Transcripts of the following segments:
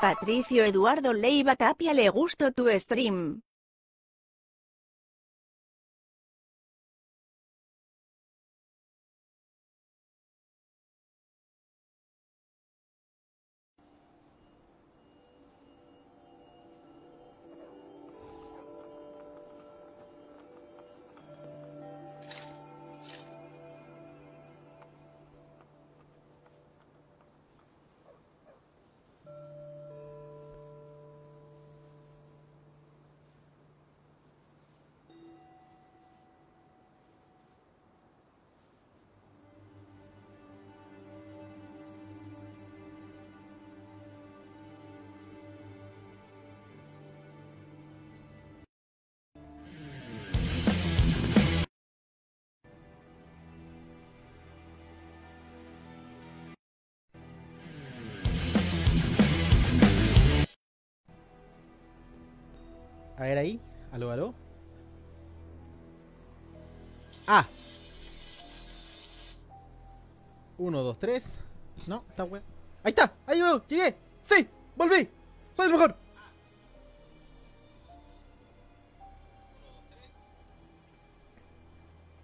Patricio Eduardo Leiva Tapia le gustó tu stream. Aló, aló. Ah. 1, 2, 3. No, está bueno. Ahí está. Ahí veo. Llegué. Sí. Volví. Soy el mejor.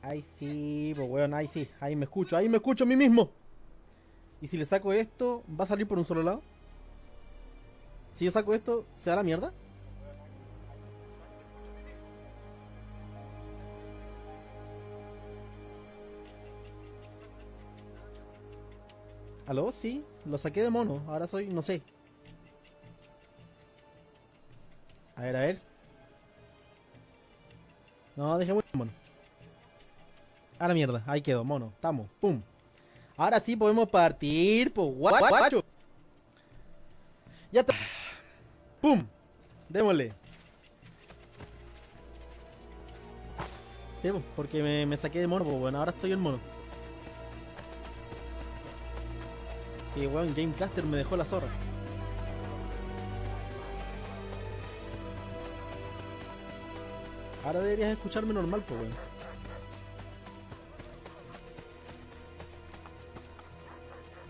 Ahí sí, pues weón, ahí sí, ahí me escucho, ahí me escucho a mí mismo. Y si le saco esto, ¿va a salir por un solo lado? Si yo saco esto, ¿se da la mierda? ¿Aló? Sí, lo saqué de mono, ahora soy, no sé. ver, a ver. No, dejemos el mono. A la mierda, ahí quedó, mono. Estamos, pum. Ahora sí podemos partir, pues guacho. Ya está. Pum. Démosle. Sí, po, porque me, saqué de mono, bueno, ahora estoy en mono. Sí, weón, Gamecaster me dejó la zorra. Ahora deberías escucharme normal, pues weón.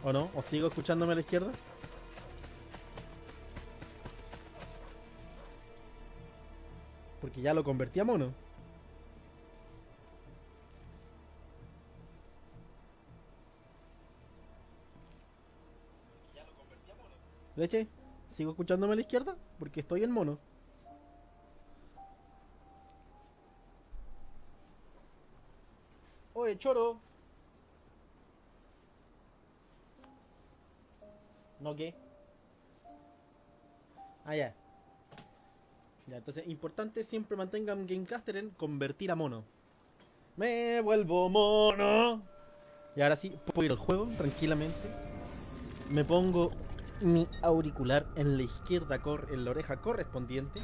¿O no? ¿O sigo escuchándome a la izquierda? Porque ya lo convertí a mono. Leche, ¿sigo escuchándome a la izquierda? Porque estoy en mono. Oye, choro. ¿No qué? Ah, ya. Ya, entonces, importante siempre mantengan Gamecaster en convertir a mono. Me vuelvo mono. Y ahora sí, puedo ir al juego tranquilamente. Me pongo mi auricular en la izquierda, cor en la oreja correspondiente.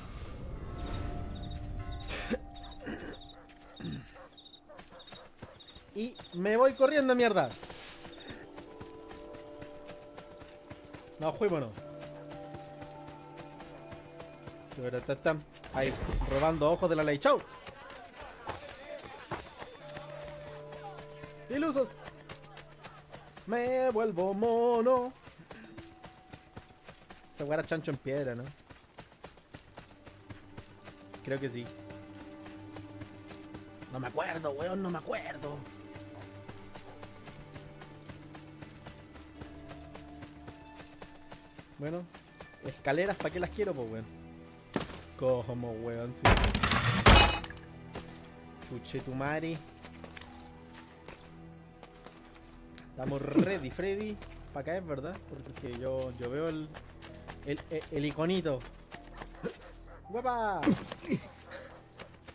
Y me voy corriendo, mierda. No, juémonos. Ahí, robando ojos de la ley. ¡Chau! ¡Ilusos! Me vuelvo mono. Se fuera chancho en piedra, ¿no? Creo que sí. No me acuerdo, weón, no me acuerdo. Bueno, escaleras, ¿para qué las quiero, pues, weón? Como, weón, sí. Chuche tu madre. Estamos ready, Freddy. Para caer, ¿verdad? Porque yo, yo veo el, el, el, el iconito. ¡Guapa!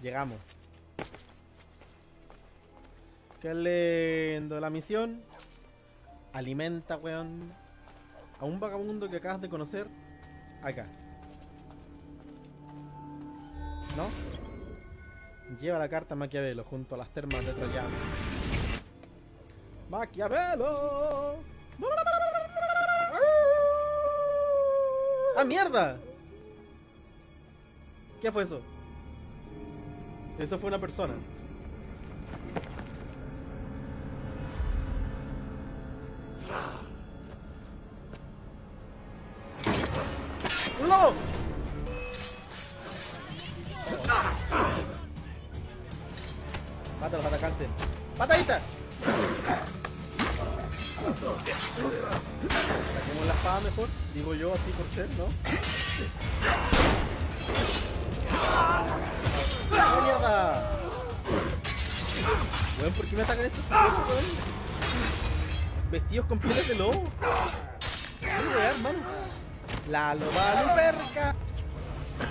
Llegamos. Qué lindo. La misión alimenta, weón, a un vagabundo que acabas de conocer acá. ¿No? Lleva la carta Maquiavelo junto a las termas de Trajano. ¡Maquiavelo! ¡Ah, mierda! ¿Qué fue eso? Eso fue una persona. Pieles de lobo. ¿Qué hermano? La loba luperca.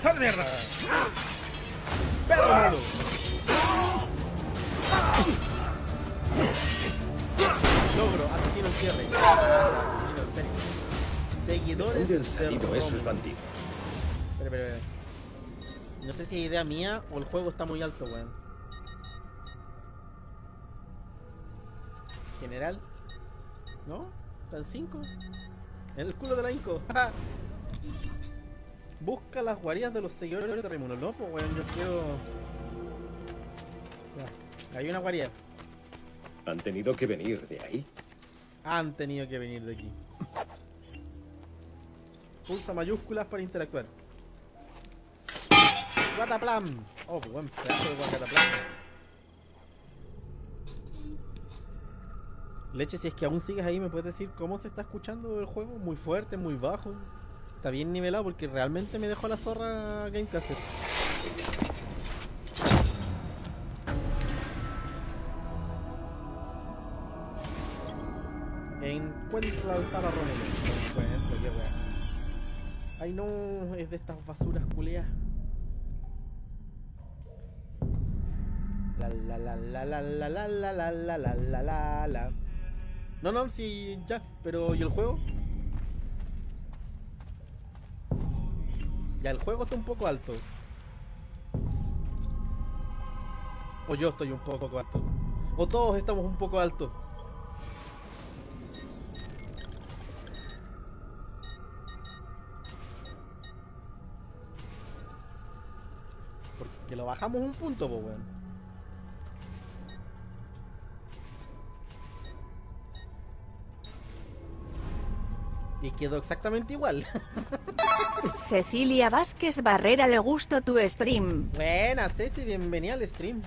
¡Ah, mierda! ¡Perro malo! Logro, asesino en cierre. Asesino en serie. Seguidores ¿Dónde han salido esos bandidos? Espera, espera, espera. No sé si es idea mía o el juego está muy alto, weón. General. ¿No? ¿Están 5? En el culo de la Inco. Busca las guaridas de los seguidores de Raimundo. No, pues weón, yo quiero. Ya. Hay una guarida. ¿Han tenido que venir de ahí? Han tenido que venir de aquí. Pulsa mayúsculas para interactuar. Guataplam. Oh, pues buen pedazo de guataplam. Leche, si es que aún sigues ahí, ¿me puedes decir cómo se está escuchando el juego? Muy fuerte, muy bajo. Está bien nivelado porque realmente me dejó la zorra Gamecaster. Encuentra al tabarrón. Encuentro, qué weá. Ay no, es de estas basuras culeas. La la la la la la la la la la la la la no, no, sí, ya, pero ¿y el juego? Ya, el juego está un poco alto. O yo estoy un poco alto. O todos estamos un poco altos. Porque lo bajamos un punto, pues, weón. Y quedó exactamente igual. Cecilia Vázquez Barrera le gustó tu stream. Buena, Ceci, bienvenida al stream.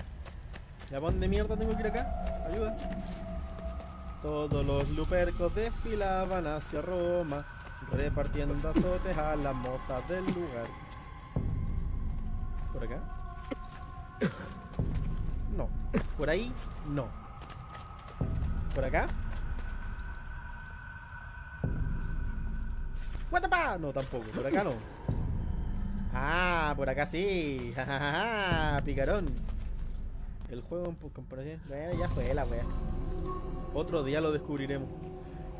¿Ya dónde mierda tengo que ir acá? Ayuda. Todos los lupercos desfilaban hacia Roma, repartiendo azotes a las mozas del lugar. ¿Por acá? No. ¿Por ahí? No. ¿Por acá? What No, tampoco. Por acá no. Ah, por acá sí. Jajaja, picarón. El juego en comparación. Bueno, ya fue la wea. Otro día lo descubriremos.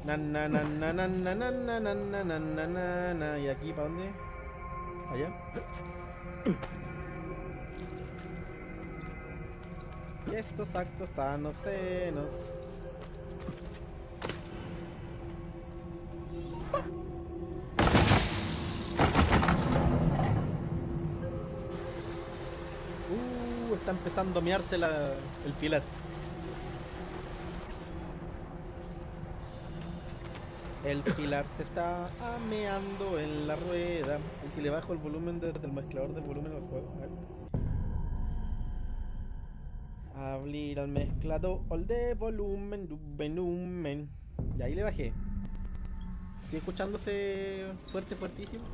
Na na na na na na na na na na na na na na. ¿Y aquí para dónde? Allá. Estos actos tan obscenos. Está empezando a mearse el pilar. El pilar se está ameando en la rueda. Y si le bajo el volumen desde el mezclador del volumen al juego. Abrir al mezclador de volumen, volumen. Y ahí le bajé. Sigue escuchándose fuerte, fuertísimo.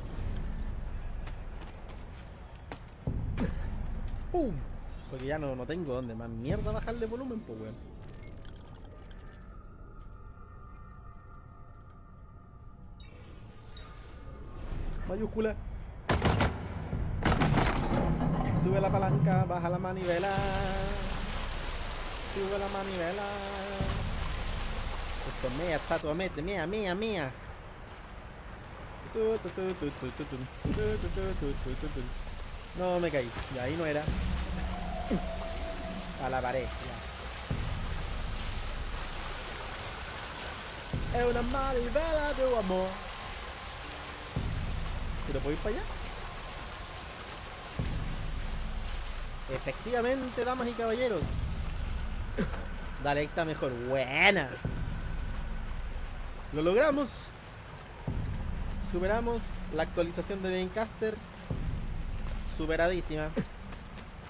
¡Pum! porque ya no, no tengo dónde más mierda bajarle volumen, pues weón. Mayúscula. Sube la palanca, baja la manivela. Sube la manivela. Eso, mea, estatua, mete, mea, mea, mea. No me caí, y ahí no era. A la pared. Es una manivela de amor. ¿Pero puedo ir para allá? Efectivamente, damas y caballeros. Dale, ahí está mejor. Buena. Lo logramos. Superamos la actualización de Gamecaster. Superadísima.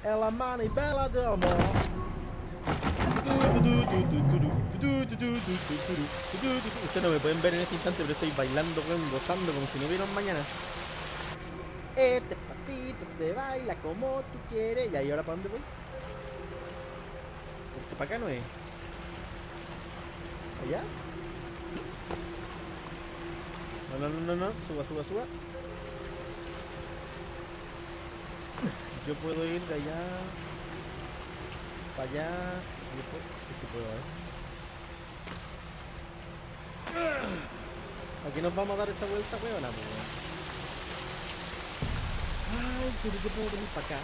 Es la manivela de amor. Ustedes no me pueden ver en este instante, pero estoy bailando, gozando como si no un mañana. Este pasito se baila como tú quieres. ¿Y ahí ahora para dónde voy? Porque para acá no es. ¿Allá? No, no, no, no, no. Suba, suba, suba. Yo puedo ir de allá. Para allá. y después- Sí, sí puedo, ¿eh? Aquí nos vamos a dar esa vuelta, weón. Ay, pero yo puedo venir para acá.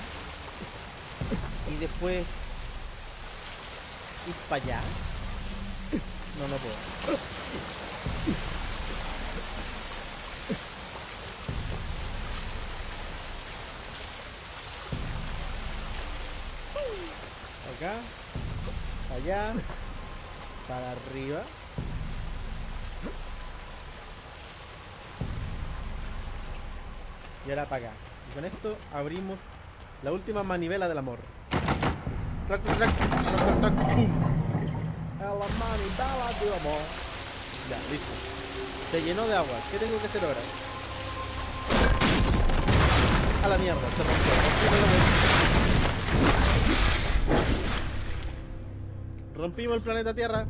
Y después ir para allá. No, no puedo. Acá, allá, para arriba. Y ahora para acá. Y con esto abrimos la última manivela del amor. Track, track, track, track, track, ¡pum! A la manivela del amor. Ya, listo. Se llenó de agua. ¿Qué tengo que hacer ahora? A la mierda, se rompió. Rompimos el planeta Tierra.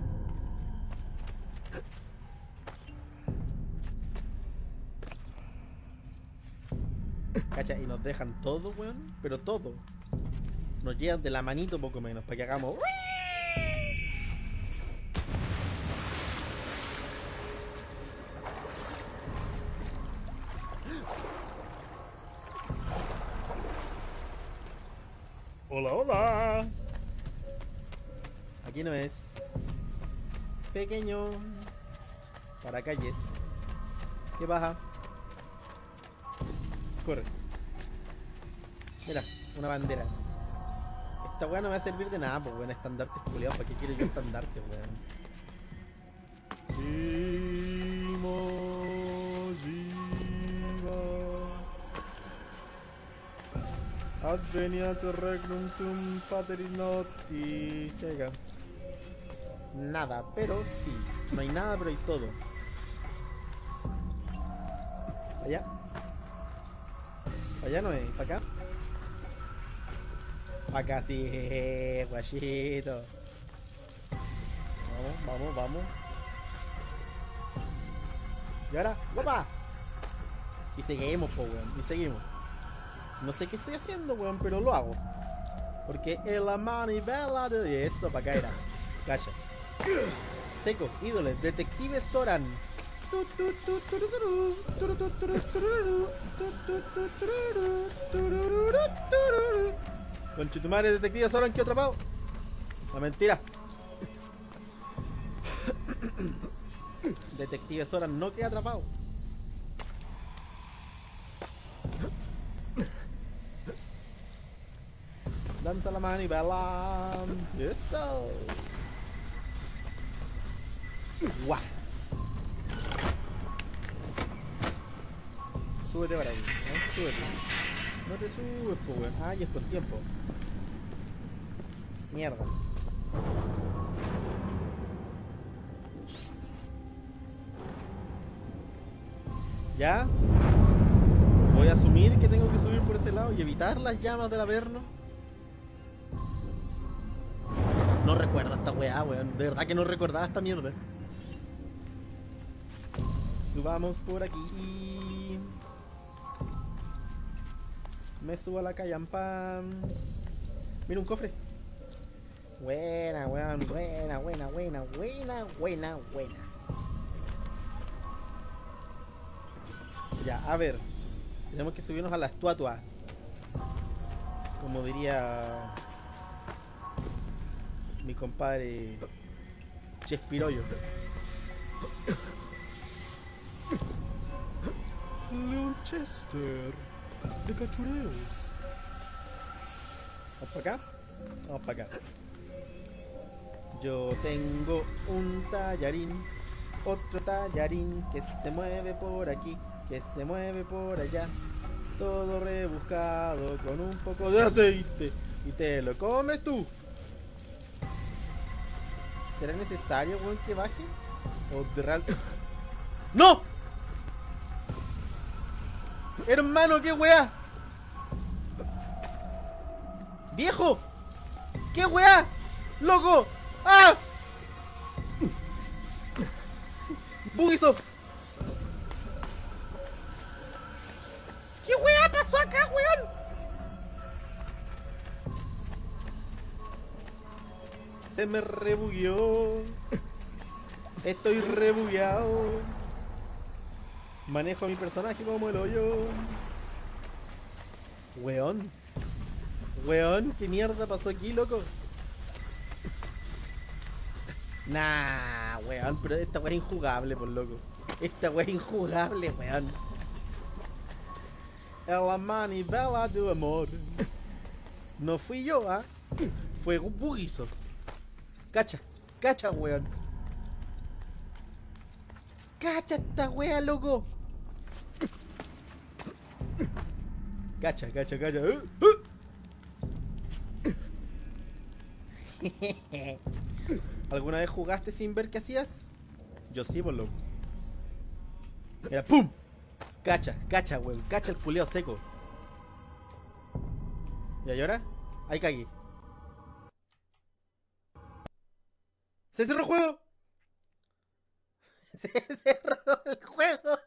Cacha, y nos dejan todo, weón. Pero todo. Nos llevan de la manito poco menos para que hagamos. Hola, hola. Aquí no es. Pequeño. Para calles. ¿Qué baja? Corre. Mira, una bandera. Esta weá no me va a servir de nada, pues weón, estandartes culiados. ¿Para qué quiero yo estandarte, weón? Adveniat regnum tum pateri noti. Llega. Nada, pero sí. No hay nada, pero hay todo. Allá. Allá no es, para acá. Acá sí, guachito. Vamos, vamos, vamos. Y ahora, ¡guapa! Y seguimos, po, weón. Y seguimos. No sé qué estoy haciendo, weón, pero lo hago. Porque en la manivela de eso, para acá era. Cacha. Seco, ídoles, detective Soran. Conchetumare, detective Soran, que atrapado. La mentira. Detective Soran no queda atrapado. Danza la manivela. Eso. Guau. Súbete para ahí, ¿eh? súbete. No te subes, po, weón. Ah, y es con tiempo. Mierda. ¿Ya? Voy a asumir que tengo que subir por ese lado y evitar las llamas del Averno. No recuerdo esta weá, weón. De verdad que no recordaba esta mierda. Subamos por aquí. Me subo a la callampan. Mira un cofre. Buena, weón. Buena, buena, buena, buena, buena, buena. Ya, a ver. Tenemos que subirnos a la estatua. Como diría mi compadre Chespirollo. Leon Chester de cachureos. Vamos para acá. Vamos para acá. Yo tengo un tallarín, otro tallarín que se mueve por aquí, que se mueve por allá. Todo rebuscado con un poco de aceite y te lo comes tú. ¿Será necesario, weón, que baje? ¿O de real... ¡No! Hermano, qué weá. Viejo. ¿Qué weá? Loco. ¡Ah! Bugisoft. ¿Qué weá pasó acá, weón? Se me rebugueó. Estoy rebugueado. Manejo a mi personaje como el hoyo. Weón. Weón, ¿qué mierda pasó aquí, loco? Nah, weón, pero esta weá es injugable, por loco. Esta weá es injugable, weón. La manivela de amor. No fui yo, ¿ah? Fue un bugizo. Cacha, cacha, weón. Cacha esta wea, loco. Cacha, cacha, cacha. Uh, uh. ¿Alguna vez jugaste sin ver qué hacías? Yo sí, por loco. Mira, ¡pum! Cacha, cacha, weón. Cacha el culeo seco. ¿Y ahora? Ahí cagué. ¡Se cerró el juego! Se cerró el juego.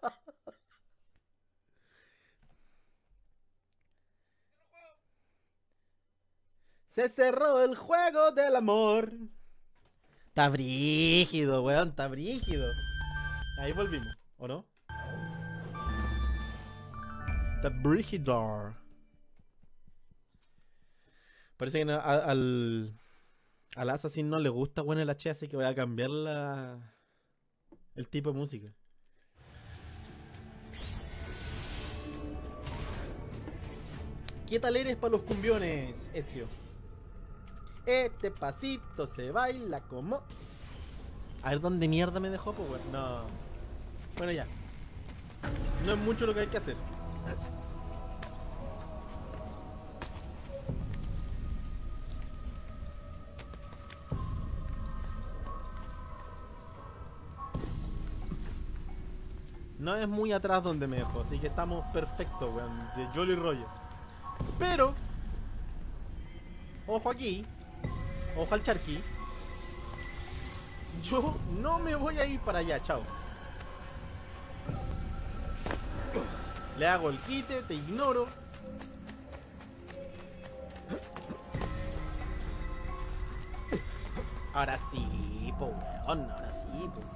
Se cerró el juego del amor. Está brígido, weón, está brígido. Ahí volvimos, ¿o no? Está brígido. Parece que no- al, al Assassin no le gusta, weón, el H, así que voy a cambiar la, el tipo de música. ¿Qué tal eres para los cumbiones, Ezio? Este pasito se baila como... A ver dónde mierda me dejó, pues. No. Bueno, ya. No es mucho lo que hay que hacer. No es muy atrás donde me dejó, así que estamos perfectos, weón. De Jolly Roger. Pero... Ojo aquí. Ojo al charqui. Yo no me voy a ir para allá, chao. Le hago el quite, te ignoro. Ahora sí, po, weón, ahora sí, po.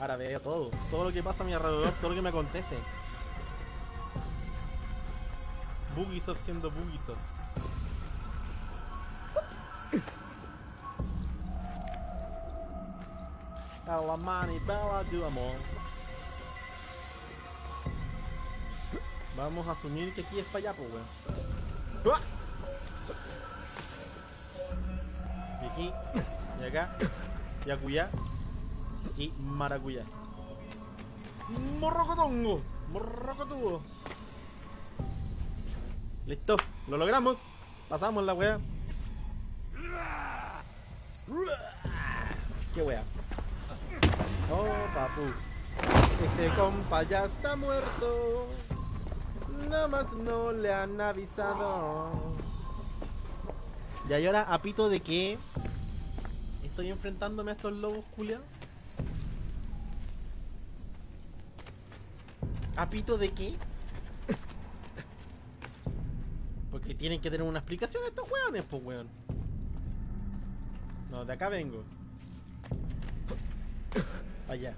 Ahora veo todo, todo lo que pasa a mi alrededor, todo lo que me acontece. Bugisoft siendo Bugisoft. Money, bella do amor. Vamos a asumir que aquí es para allá, pues, weón. Y aquí, y acá, y acullá, y maracuyá. Morrocotongo, morrocotubo. Listo, lo logramos. Pasamos la weá. Qué weá. Oh, papu. Ese compa ya está muerto. Nada más no le han avisado. Ya, y ahora apito de que estoy enfrentándome a estos lobos culiados. ¿Apito de qué? Porque tienen que tener una explicación estos weones, pues weón. No, de acá vengo. Allá.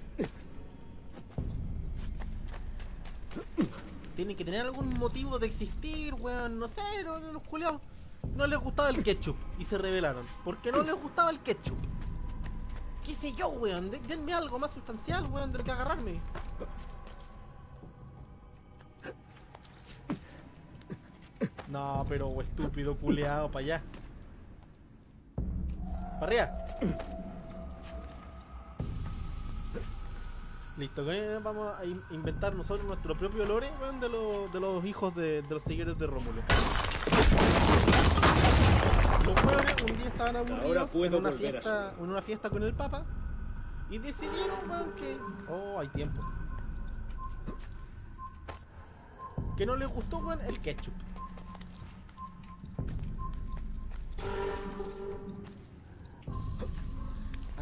Tienen que tener algún motivo de existir, weón. No sé, no, no, los culiados. No les gustaba el ketchup y se rebelaron. Porque no les gustaba el ketchup. ¿Qué sé yo, weón? De- denme algo más sustancial, weón, de lo que agarrarme. No, pero estúpido culeado, para allá. Para arriba. Listo, que vamos a in- inventar nosotros nuestro propio lore weón, de, los- de los hijos de, de los seguidores de Rómulo. Los hueones un día estaban aburridos puedo en, una fiesta, en una fiesta con el Papa y decidieron weón, que... Oh, hay tiempo. Que no les gustó weón, el ketchup.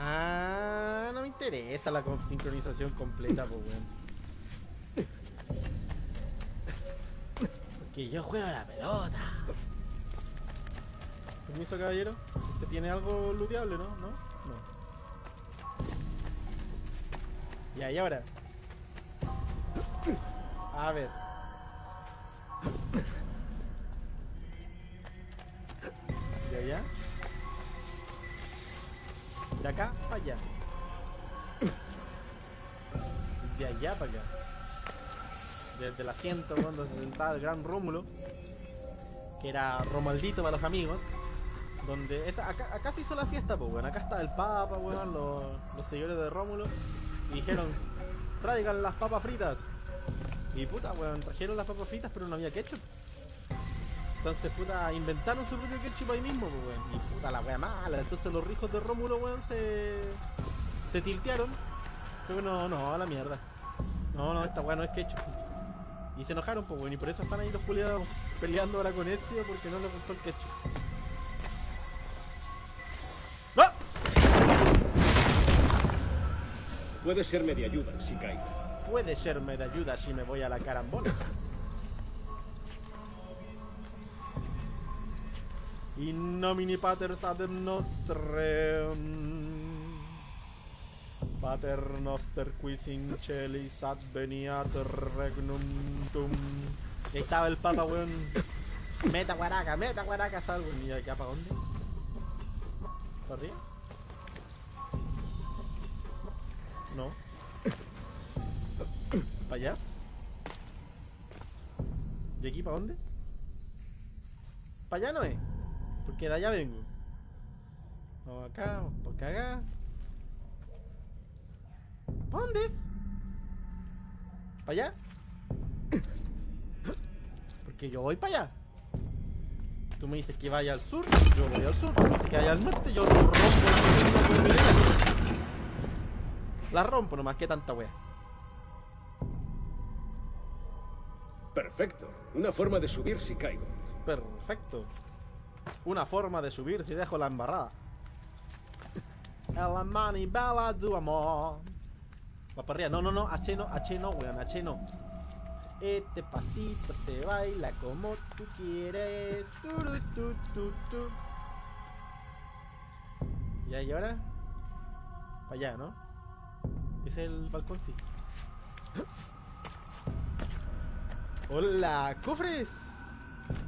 Ah, no me interesa la sincronización completa, pues weón. Que yo juego a la pelota. Permiso, caballero. ¿Usted tiene algo looteable, no? ¿No? No. Ya, y ahora. A ver. Allá. De acá para allá. De allá para acá. Desde el asiento cuando se sentaba el gran Rómulo. Que era Romaldito para los amigos. Donde esta- acá, acá se hizo la fiesta, pues bueno. Acá está el Papa, los, los señores de Rómulo. Y dijeron, traigan las papas fritas. Y puta, weón, trajeron las papas fritas pero no había ketchup. Entonces, puta, inventaron su propio ketchup ahí mismo, pues, weón. Y puta, la wea mala. Entonces los rijos de Rómulo, weón, se. se tiltearon. Pero no, no, a la mierda. No, no, esta wea no es ketchup. Y se enojaron, pues, weón. Y por eso están ahí los culiados peleando ahora con Ezio porque no les gustó el ketchup. ¡No! Puede serme de ayuda si caigo. puede serme de ayuda si me voy a la carambola. In nomine paters ad nostrem. Pater noster quis in celis adveniat regnum tum. Y ahí estaba el papa, weón. Meta guaraca, meta guaraca, el weón. ¿Y acá para dónde? ¿Para arriba? No. ¿Para allá? ¿De aquí para dónde? ¿Para allá no es? Porque de allá vengo. Vamos acá, vamos por acá. ¿Para dónde es? ¿Para allá? Porque yo voy para allá. Tú me dices que vaya al sur, yo voy al sur. Tú me dices que vaya al norte, yo rompo la. La rompo nomás, que tanta wea. Perfecto. Una forma de subir si caigo. Perfecto. Una forma de subir si dejo la embarrada. La manivela du amor. Va para arriba. No, no, no. H no, H no, weón. H no. Este pasito se baila como tú quieres. Turu, tu, tu, tu. Y ahora. Para allá, ¿no? Es el balcón, sí. Hola, cofres.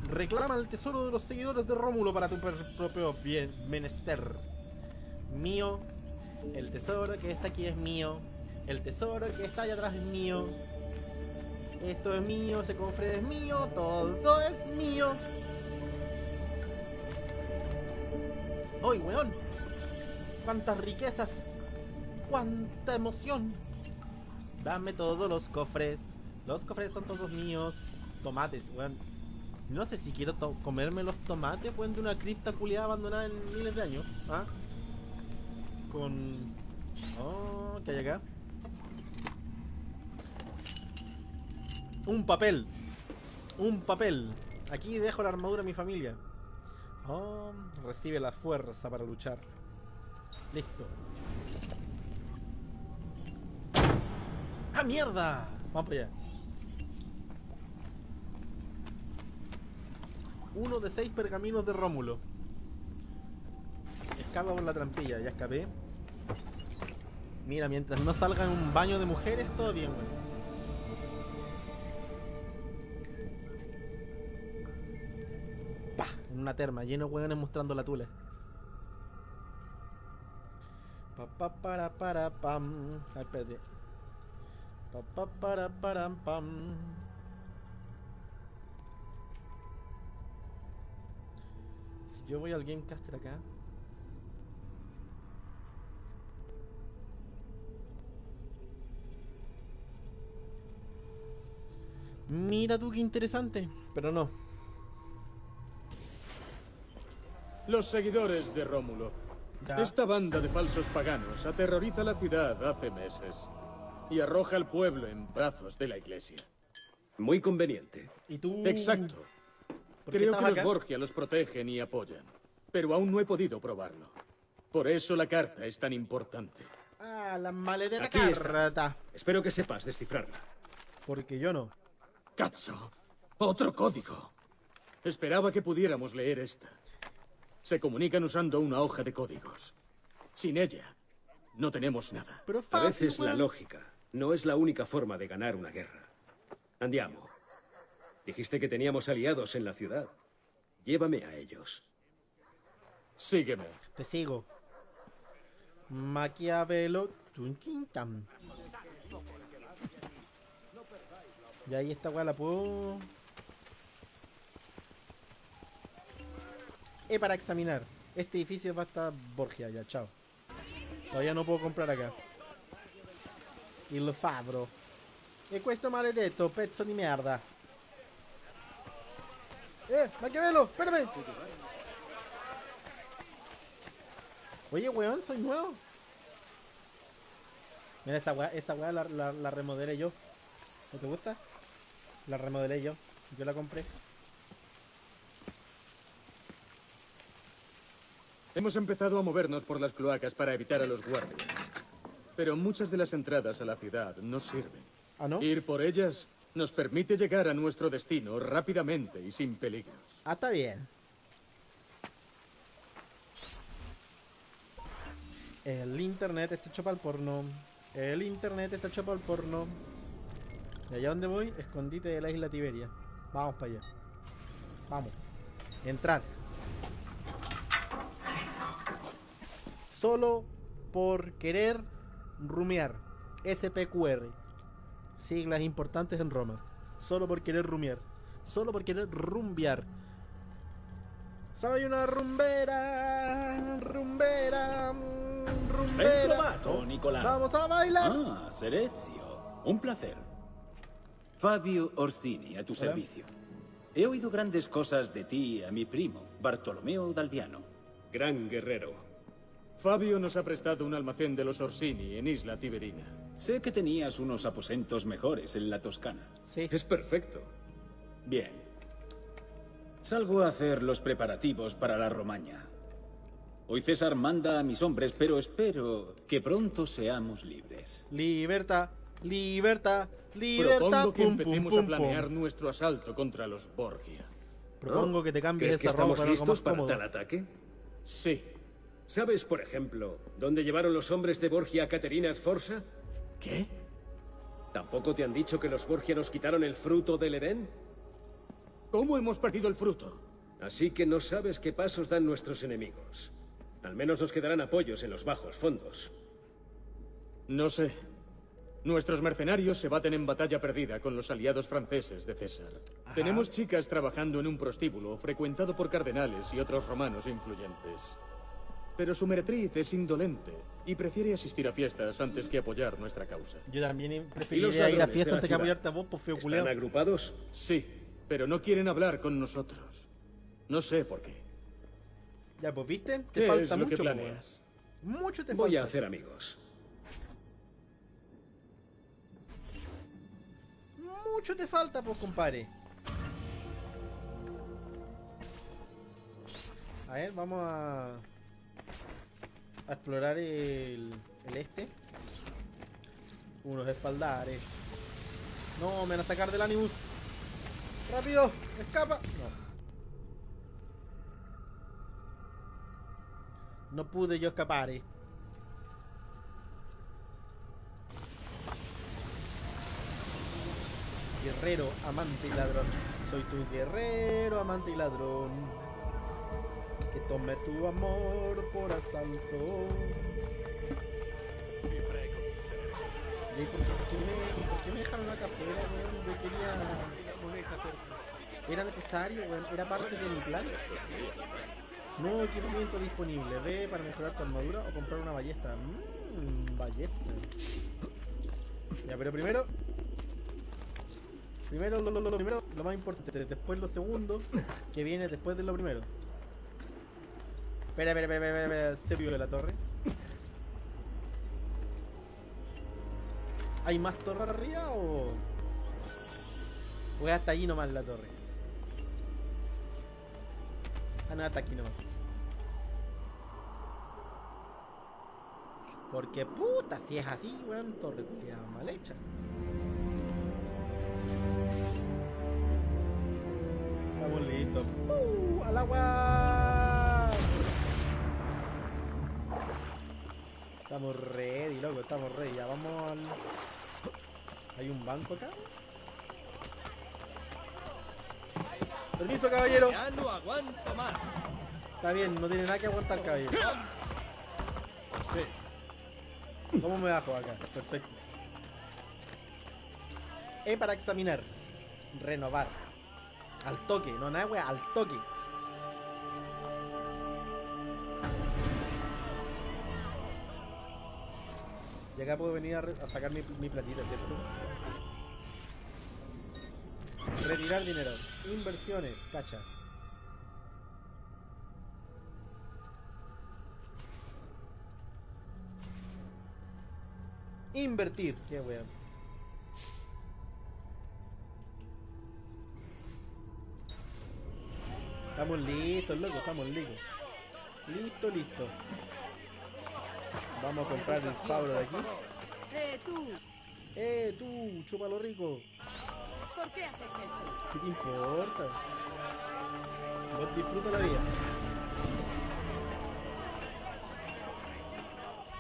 Reclama el tesoro de los seguidores de Rómulo para tu propio bien, menester. Mío. El tesoro que está aquí es mío. El tesoro que está allá atrás es mío. Esto es mío, ese cofre es mío, todo es mío. ¡Uy, weón! ¡Cuántas riquezas! ¡Cuánta emoción! Dame todos los cofres. Los cofres son todos míos. Tomates, weón. No sé si quiero comerme los tomates, weón, de una cripta culiada abandonada en miles de años. ¿Ah? Con... Oh, ¿qué hay acá? Un papel. Un papel. Aquí dejo la armadura a mi familia. Oh, recibe la fuerza para luchar. Listo. ¡Ah, mierda! Vamos para allá. Uno de seis pergaminos de Rómulo. Escapa por la trampilla, ya escapé. Mira, mientras no salga en un baño de mujeres, todo bien, weón. Pa, En una terma, lleno de hueones mostrando la tula. Pa pa para para pam. Ay, espérate. Pa pa para para pam. Si yo voy al Gamecaster acá. Mira tú qué interesante, pero no. Los seguidores de Rómulo. Ya. Esta banda de falsos paganos aterroriza la ciudad hace meses y arroja al pueblo en brazos de la iglesia. Muy conveniente. Y tú. Exacto. ¿Por qué Creo que los? Borgia los protegen y apoyan, pero aún no he podido probarlo. Por eso la carta es tan importante. Ah, la maledeta Aquí está. carta. Espero que sepas descifrarla. Porque yo no. Katso, otro código. Esperaba que pudiéramos leer esta. Se comunican usando una hoja de códigos. Sin ella, no tenemos nada. Pero A fácil, veces la lógica no es la única forma de ganar una guerra. Andiamo. Dijiste que teníamos aliados en la ciudad. Llévame a ellos. Sígueme. Te sigo. Maquiavelo. Tunquintam. Y ahí esta weá la puedo. E para examinar. Este edificio va a estar Borgia ya, chao. Todavía no puedo comprar acá. Il fabbro. E questo maledetto pezzo di merda. Eh, Maquiavelo, espérame. Oye, weón, soy nuevo. Mira esa weá, esa weá la, la, la remodelé yo. ¿No te gusta? La remodelé yo. Yo la compré. Hemos empezado a movernos por las cloacas para evitar a los guardias. Pero muchas de las entradas a la ciudad no sirven. ¿Ah, no? Ir por ellas nos permite llegar a nuestro destino rápidamente y sin peligros. Ah, está bien. El internet está hecho para el porno. El internet está hecho para el porno. ¿Y allá donde voy? Escondite de la isla Tiberia. Vamos para allá. Vamos. Entrar. Solo por querer rumiar. SPQR. Siglas importantes en Roma. Solo por querer rumiar. Solo por querer rumbear. Soy una rumbera, rumbera, rumbera. Ben trovato, Nicolás. Vamos a bailar. Ah, Serezio. Un placer. Fabio Orsini, a tu servicio. He oído grandes cosas de ti y a mi primo, Bartolomeo Dalviano. Gran guerrero. Fabio nos ha prestado un almacén de los Orsini en Isla Tiberina. Sé que tenías unos aposentos mejores en la Toscana. Sí. Es perfecto. Bien. Salgo a hacer los preparativos para la Romaña. Hoy César manda a mis hombres, pero espero que pronto seamos libres. Libertad, libertad, libertad. Propongo que pum, empecemos pum, a planear pum. nuestro asalto contra los Borgia. Propongo que te cambies ¿Crees que esa estamos listos para cómodo. tal ataque? Sí. ¿Sabes, por ejemplo, dónde llevaron los hombres de Borgia a Caterina Sforza? ¿Qué? ¿Tampoco te han dicho que los Borgia nos quitaron el fruto del Edén? ¿Cómo hemos perdido el fruto? Así que no sabes qué pasos dan nuestros enemigos. Al menos nos quedarán apoyos en los bajos fondos. No sé. Nuestros mercenarios se baten en batalla perdida con los aliados franceses de César. Tenemos chicas trabajando en un prostíbulo frecuentado por cardenales y otros romanos influyentes. Pero su meretriz es indolente y prefiere asistir a fiestas antes que apoyar nuestra causa. Yo también ¿Y los preferiría ir a ladrones de fiesta la antes que apoyarte a vos, por feo ¿Están agrupados? Sí, pero no quieren hablar con nosotros. No sé por qué. Ya, pues, ¿viste? Te ¿Qué falta es lo mucho, que po, planeas? Mucho te Voy falta. a hacer amigos. Mucho te falta, pues, compadre. A ver, vamos a... A explorar el... Este. Unos espaldares. No, me van a sacar del Animus. ¡Rápido! ¡Escapa! No. No pude yo escapar, eh. Guerrero, amante y ladrón. Soy tu guerrero, amante y ladrón. Que tome tu amor por asalto. ¿Y por qué me, dejaron weón? Yo quería... Era necesario, weón. Era parte de mi plan. Nuevo equipamiento disponible. Ve para mejorar tu armadura o comprar una ballesta. Mmm, ballesta. Ya, pero primero... Primero lo, lo, lo primero, lo más importante, después lo segundo, que viene después de lo primero. Espera, espera, espera, espera, se vio la torre. ¿Hay más torre arriba o...? O es hasta allí nomás la torre. Ah, no, hasta aquí nomás. Porque puta, si es así, weón, torre culiada mal hecha. Estamos listos. ¡Uh! ¡Al agua! Estamos ready, loco, estamos ready. Ya vamos al. ¿Hay un banco acá? Permiso, caballero. Ya no aguanto más. Está bien, no tiene nada que aguantar, caballero. ¿Cómo me bajo acá? Perfecto. E para examinar. Renovar. Al toque, no nada, wea, al toque. Y acá puedo venir a, sacar mi, mi platita, ¿cierto? Retirar dinero. Inversiones, cacha. Invertir, qué weón. Estamos listos, loco, estamos listos. Listo, listo. Vamos a comprar el fabro de aquí. Eh, tú. ¡Eh, tú, chúpalo rico! ¿Por qué haces eso? ¿Qué te importa? Vos disfruta la vida.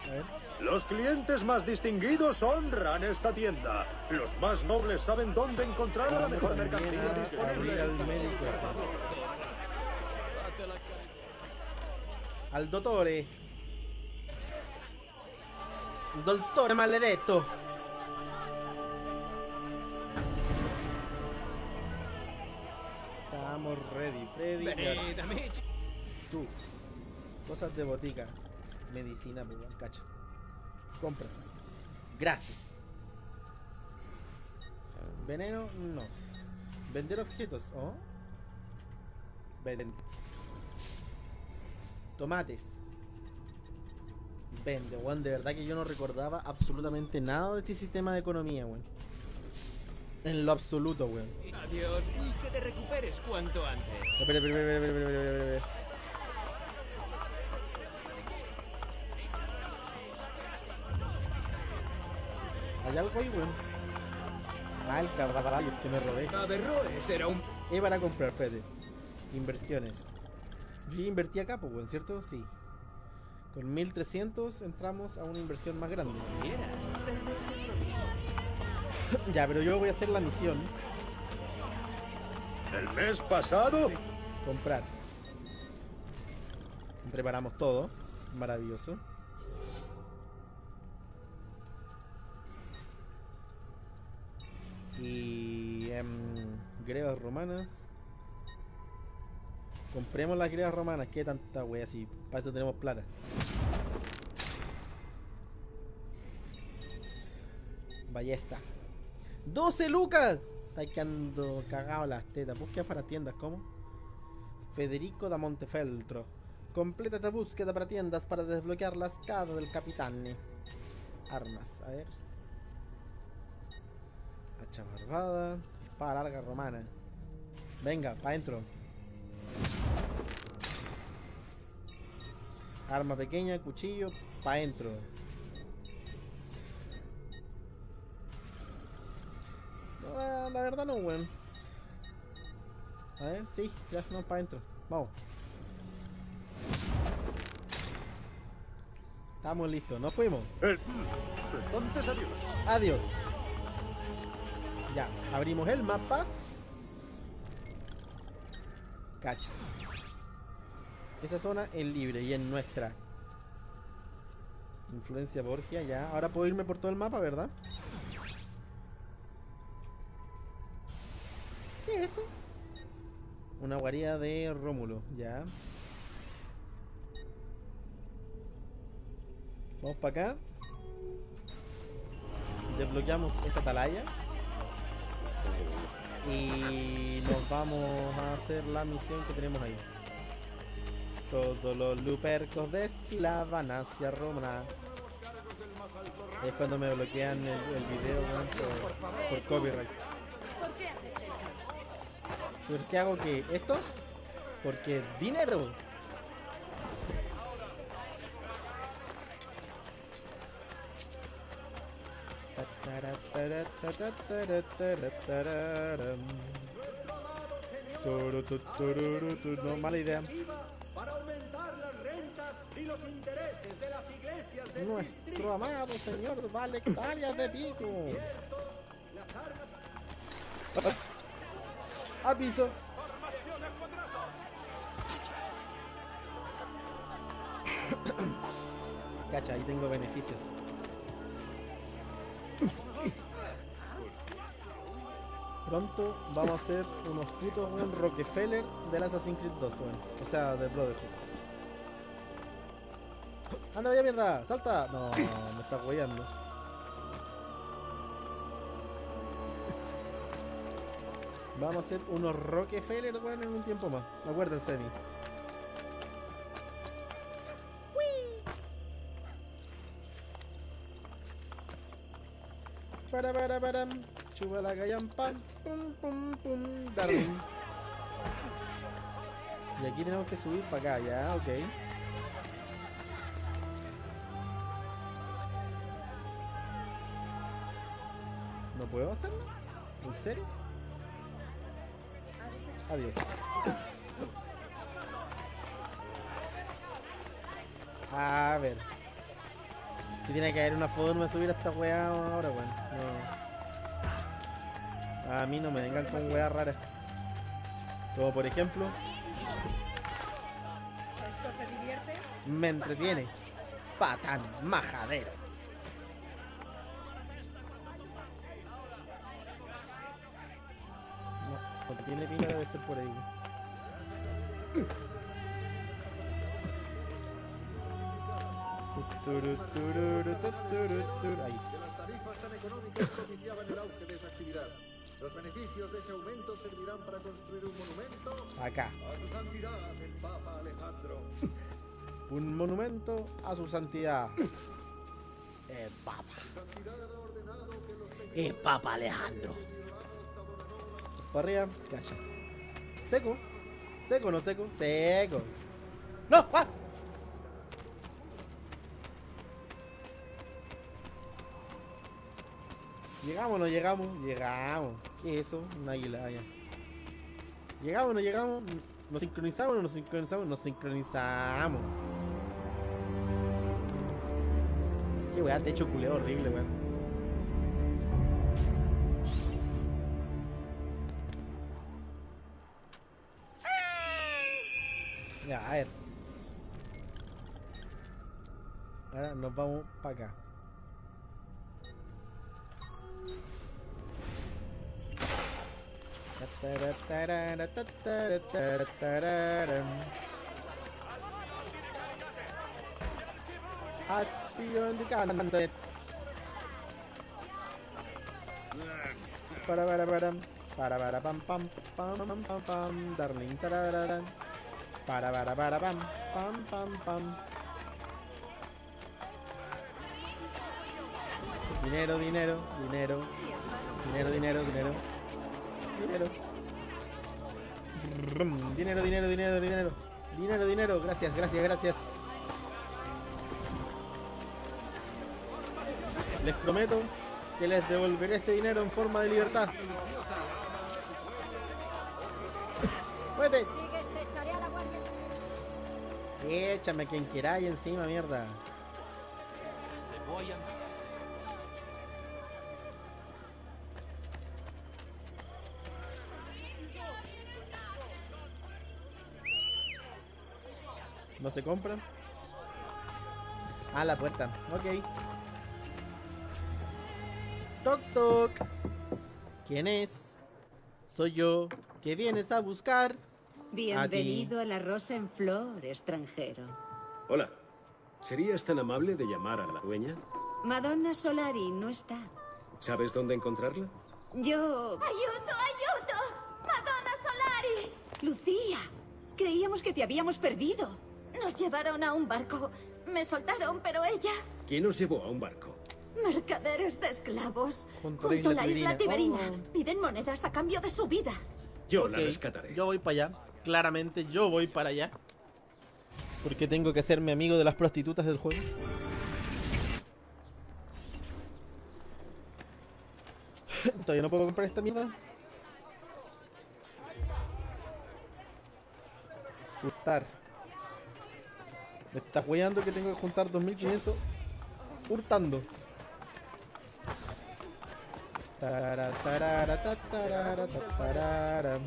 A ver. Los clientes más distinguidos honran esta tienda. Los más nobles saben dónde encontrar la mejor mercancía disponible. al médico. Al dottore. Dottore maledetto. Estamos ready, Freddy. Venid, amici. Tú. Cosas de botica. Medicina, pues, weón, cacho. Compra. Gracias. Veneno, no. Vender objetos, ¿oh? Vende. Tomates. Vende, weón. De verdad que yo no recordaba absolutamente nada de este sistema de economía, weón. En lo absoluto, weón. Adiós y que te recuperes cuanto antes. Espera, espera, espera, espera, espera, espera, espera, espera. ¿Hay algo ahí, weón? Ah, el caballo que me robé. Averroes era un... Es para comprar, espérate. Inversiones. Yo invertí acá, pues, weón, ¿cierto? Sí. Con 1300 entramos a una inversión más grande. Ya, pero yo voy a hacer la misión. El mes pasado, Comprar. Preparamos todo. Maravilloso. Y... em, grebas romanas. Compremos las grebas romanas. ¿Qué tanta wea así? Para eso tenemos plata. Ballesta. ¡12 lucas! Está quedando cagado las tetas. Búsqueda para tiendas, ¿cómo? Federico da Montefeltro. Completa tu búsqueda para tiendas para desbloquear la escada del capitán. Armas, a ver. Hacha barbada. Espada larga romana. Venga, pa' adentro. Arma pequeña, cuchillo, pa' adentro. No, la, la verdad no, weón. A ver, sí, ya no, pa' adentro. Vamos. Estamos listos, nos fuimos. el- entonces adiós. Adiós. Ya, abrimos el mapa. Cacha. Esa zona es libre y es nuestra. Influencia Borgia, ya. Ahora puedo irme por todo el mapa, ¿verdad? ¿Qué es eso? Una guarida de Rómulo, ya. Vamos para acá. Desbloqueamos esa atalaya. Y nos vamos a hacer la misión que tenemos ahí. Todos los lupercos desfilaban hacia Roma. Es cuando me bloquean el, el video por, por copyright. ¿Por qué haces eso? ¿Por qué hago que esto? Porque dinero. No, mala idea. Y los intereses de las iglesias de Nuestro amado señor vale hectáreas de piso. Aviso. Cacha, ahí tengo beneficios. Pronto vamos a hacer unos putos un Rockefeller del Assassin's Creed 2, weón. O sea, del Brotherhood. ¡Anda, vaya mierda! ¡Salta! No, me está apoyando. Vamos a hacer unos Rockefeller, weón, en un tiempo más. Acuérdense de mí. Para para para chupa la callampa pum pum pum darling. Y aquí tenemos que subir para acá, ya, ok. Puedo hacerlo? ¿En serio? Adiós. A ver. Si tiene que haber una forma de subir a esta weá ahora, weón. No. A mí no me vengan con weas raras. Como por ejemplo, ¿Esto te divierte? me entretiene. Patán, majadero. Tiene pinta debe ser por ahí. Ahí. Que las tarifas tan económicas propiciaban el auge de esa actividad. Los beneficios de ese aumento servirán para construir un monumento Acá. a su santidad, el Papa Alejandro. Un monumento a su santidad. El Papa. El Papa Alejandro. Para arriba, calla. Seco. Seco, no seco. Seco. ¡No! ¡Ah! Llegamos, no llegamos. Llegamos. ¿Qué es eso? Un águila. ah, ya. Llegamos, no llegamos. Nos sincronizamos, no nos sincronizamos. Nos sincronizamos. Qué weá, techo culeo horrible, weón. Ya, a ver. Ahora nos vamos para acá. Para para para para para pam pam pam pam pam pam darling. Para para para pam pam pam pam. Dinero, dinero, dinero. Dinero, dinero, dinero. Dinero. Brum, Dinero, dinero, dinero, dinero. Dinero, dinero. Gracias, gracias, gracias. Les prometo que les devolveré este dinero en forma de libertad. ¡Muévete! Échame quien quiera y encima, mierda. ¿No se compran? Ah, la puerta. Ok. Toc toc. ¿Quién es? Soy yo. ¿Qué vienes a buscar? Bienvenido a la Rosa en Flor, extranjero. Hola. ¿Serías tan amable de llamar a la dueña? Madonna Solari no está. ¿Sabes dónde encontrarla? Yo... ¡Ayuto, ayuto! ¡Madonna Solari! Lucía, creíamos que te habíamos perdido. Nos llevaron a un barco. Me soltaron, pero ella... ¿Quién os llevó a un barco? Mercaderes de esclavos. Junto Junto, a la a la isla Tiberina. Tiberina. Piden monedas a cambio de su vida. Yo la rescataré. Yo voy para allá. Claramente yo voy para allá. Porque tengo que hacerme amigo de las prostitutas del juego. Todavía no puedo comprar esta mierda. Hurtar. Me estás weyando que tengo que juntar 2500 hurtando. Tarara, tarara, ta, tarara,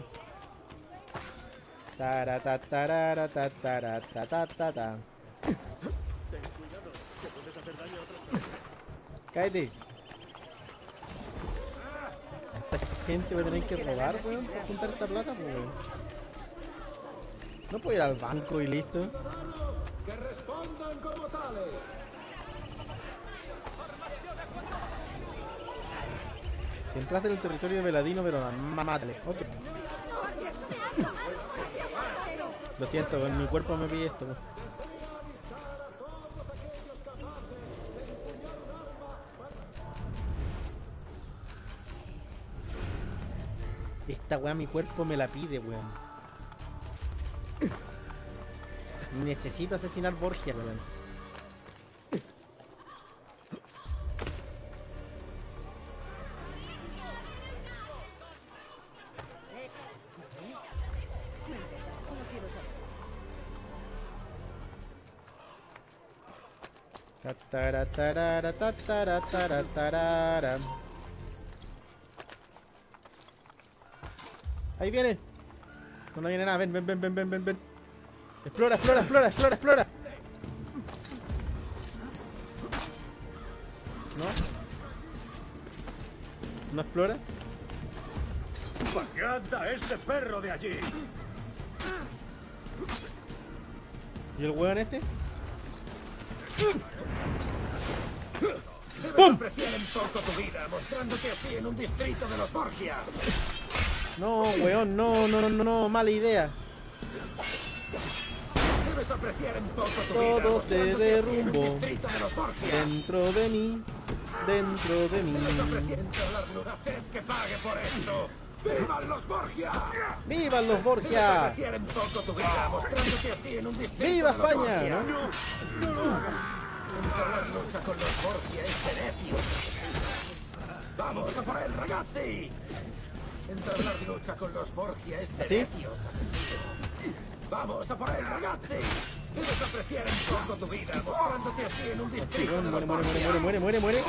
ta, tarara. Tara, ta, tarara, ta, tara, ta, ta, ta, ta. Cállate. Esta gente va a tener que robar, weón, para juntar esta plata, pues, weón. No puedo ir al banco y listo. ¡Que entraste en el territorio de Veladino, pero mátale. Ok. Lo siento, weón, mi cuerpo me pide esto. Esta weá mi cuerpo me la pide, weón. Necesito asesinar Borgia, weón. Ahí viene. No, no viene nada. Ven, ven, ven, ven, ven, ven, ven. Explora, explora, explora, explora, explora. ¿No? ¿No explora? ¡Sacad a ese perro de allí! ¿Y el hueón este? Debes apreciar un poco tu vida, mostrándote así en un distrito de los Borgia. No, weón, no, no, no, no, mala idea. Debes apreciar un poco tu vida, Todo se en distrito de los Borgia. dentro de mí, dentro de mí. Debes apreciar la Haced que pague por esto. ¡Vivan los Borgia! ¡Vivan los Debes Borgia! apreciar un poco tu vida, mostrándote así en un distrito ¡Viva de los España! Borgia. ¿no? Entablar lucha con los Borgia es de necios. ¡Vamos a por él, ragazzi! Entablar lucha con los Borgia es necios, asesino. ¡Vamos a por él, ragazzi! Debes apreciar un poco tu vida, mostrándote así en un distrito de los muere, muere, muere, muere, muere.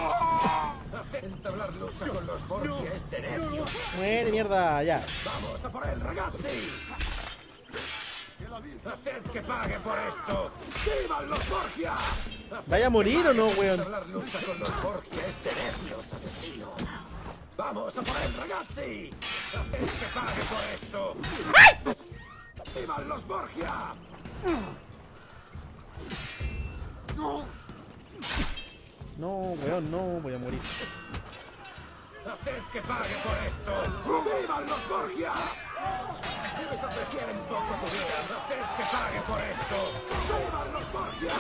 Entablar lucha con los Borgia es de necios. Muere, mierda, ya. ¡Vamos a por él, ragazzi! ¡Haced que pague por esto! ¡Vivan los Borgia! ¿Vaya a morir o no, weón? Lucha con los Borgia es de necios, asesino. ¡Vamos a por él, ragazzi! ¡Haced que pague por esto! ¡Vivan los Borgia! No, weón, no, voy a morir. ¡Haced que pague por esto! ¡Vivan los Borgia! Debes apreciar un poco tu vida. ¡Haced que pague por esto! ¡Vivan los Borgia!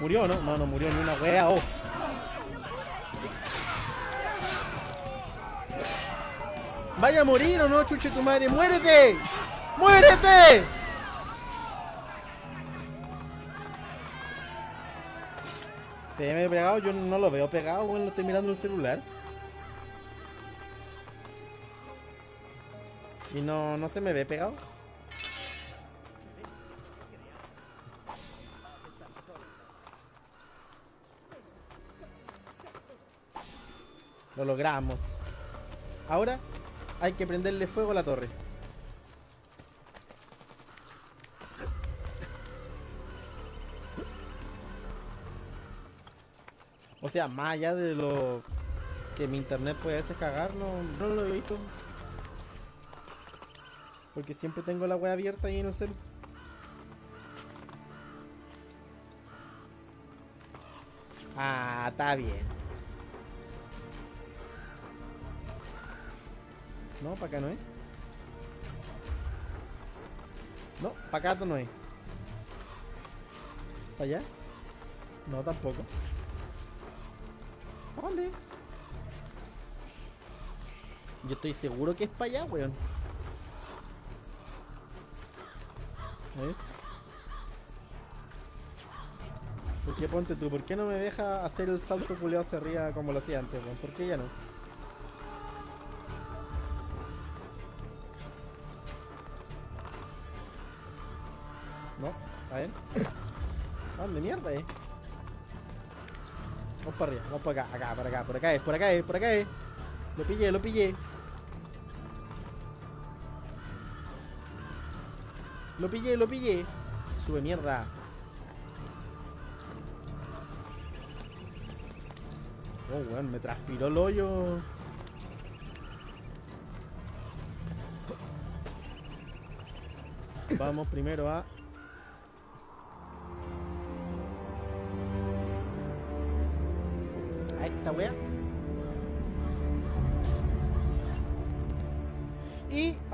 ¿Murió no? No, no murió ni una wea, oh. ¿Vaya a morir o no, chuche tu madre? ¡Muérete! ¡Muérete! Se me pegado, yo no lo veo pegado, weón, lo estoy mirando el celular. Y no, no se me ve pegado. Lo logramos. Ahora hay que prenderle fuego a la torre. O sea, más allá de lo que mi internet puede hacer cagar, no, no lo he visto. Porque siempre tengo la web abierta ahí en el celu. Ah, está bien. No, para acá no es. No, para acá no es. ¿Para allá? No, tampoco. ¿Pa' ¿Dónde? Yo estoy seguro que es para allá, weón. Ver. ¿Por qué ponte tú? ¿Por qué no me deja hacer el salto culeado hacia arriba como lo hacía antes, weón? ¿Por qué ya no? No, a ver. ¿Dónde mierda eh? Vamos para arriba, vamos para acá, acá, por acá, por acá es, por acá es, por acá es. Lo pillé, lo pillé. Lo pillé, lo pillé. Sube mierda. Oh, weón, me transpiró el hoyo. Vamos primero. A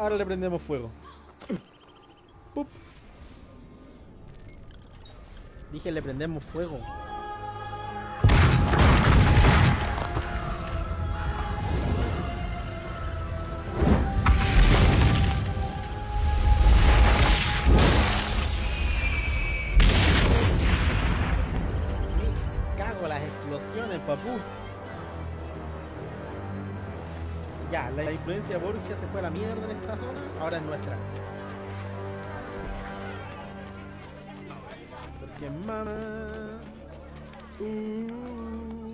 ahora le prendemos fuego. Dije le prendemos fuego. Influencia Borgia se fue a la mierda en esta zona, ahora es nuestra. que mama. Uh,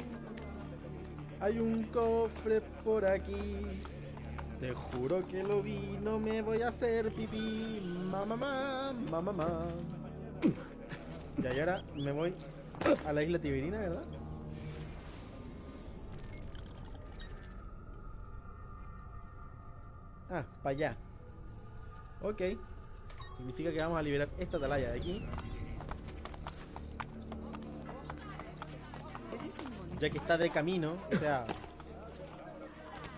hay un cofre por aquí. Te juro que lo vi, no me voy a hacer pipí. Mamá, mamá, mamá, mamá. Y ahora me voy a la isla Tiberina, ¿verdad? Ah, para allá. Ok. Significa que vamos a liberar esta atalaya de aquí. Ya que está de camino, o sea...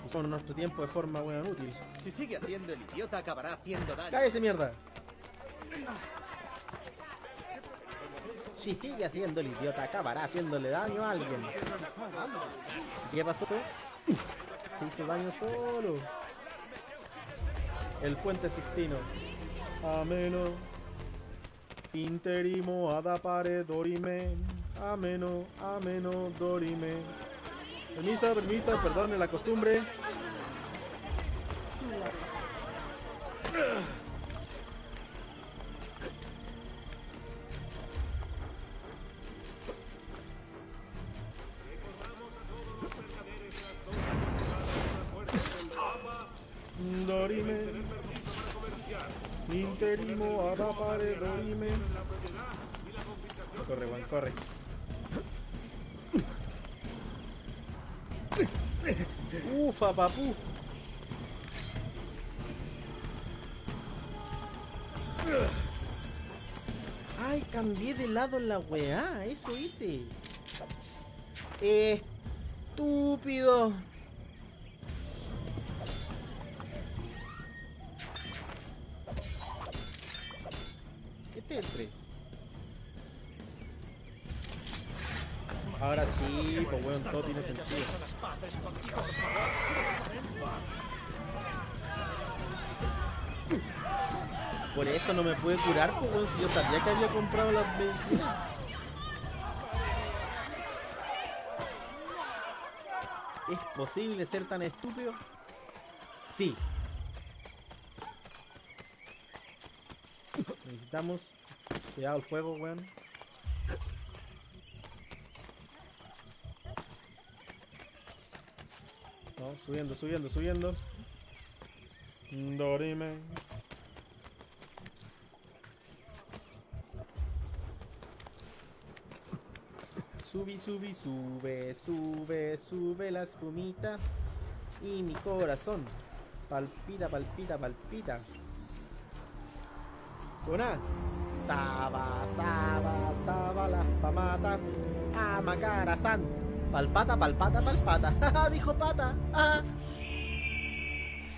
Usamos nuestro tiempo de forma buena útil. Si sigue haciendo el idiota, acabará haciendo daño. ¡Cállese mierda! Si sigue haciendo el idiota, acabará haciéndole daño a alguien. ¿Qué pasó? Se hizo daño solo. El puente Sixtino. Ameno. Interimo adapare dorime. Ameno, ameno, dorime. Permisa, permisa, perdone la costumbre. Dorime. Interimo adapare dorime. Corre, Juan, corre. Ufa, papu. Ay, cambié de lado la weá, eso hice. Estúpido. Ahora sí, pues weón, todo tiene sentido. Por eso no me pude curar, pues weón, si yo sabía que había comprado las medicinas. ¿Es posible ser tan estúpido? Sí. Necesitamos... Cuidado el fuego, weón. No, subiendo, subiendo, subiendo. Dorime. Subi, subi, sube, sube, sube la espumita. Y mi corazón palpita, palpita, palpita. Una. Saba, saba, saba las pamatas. Amacara-san. Palpata, palpata, palpata. Dijo pata. Ah.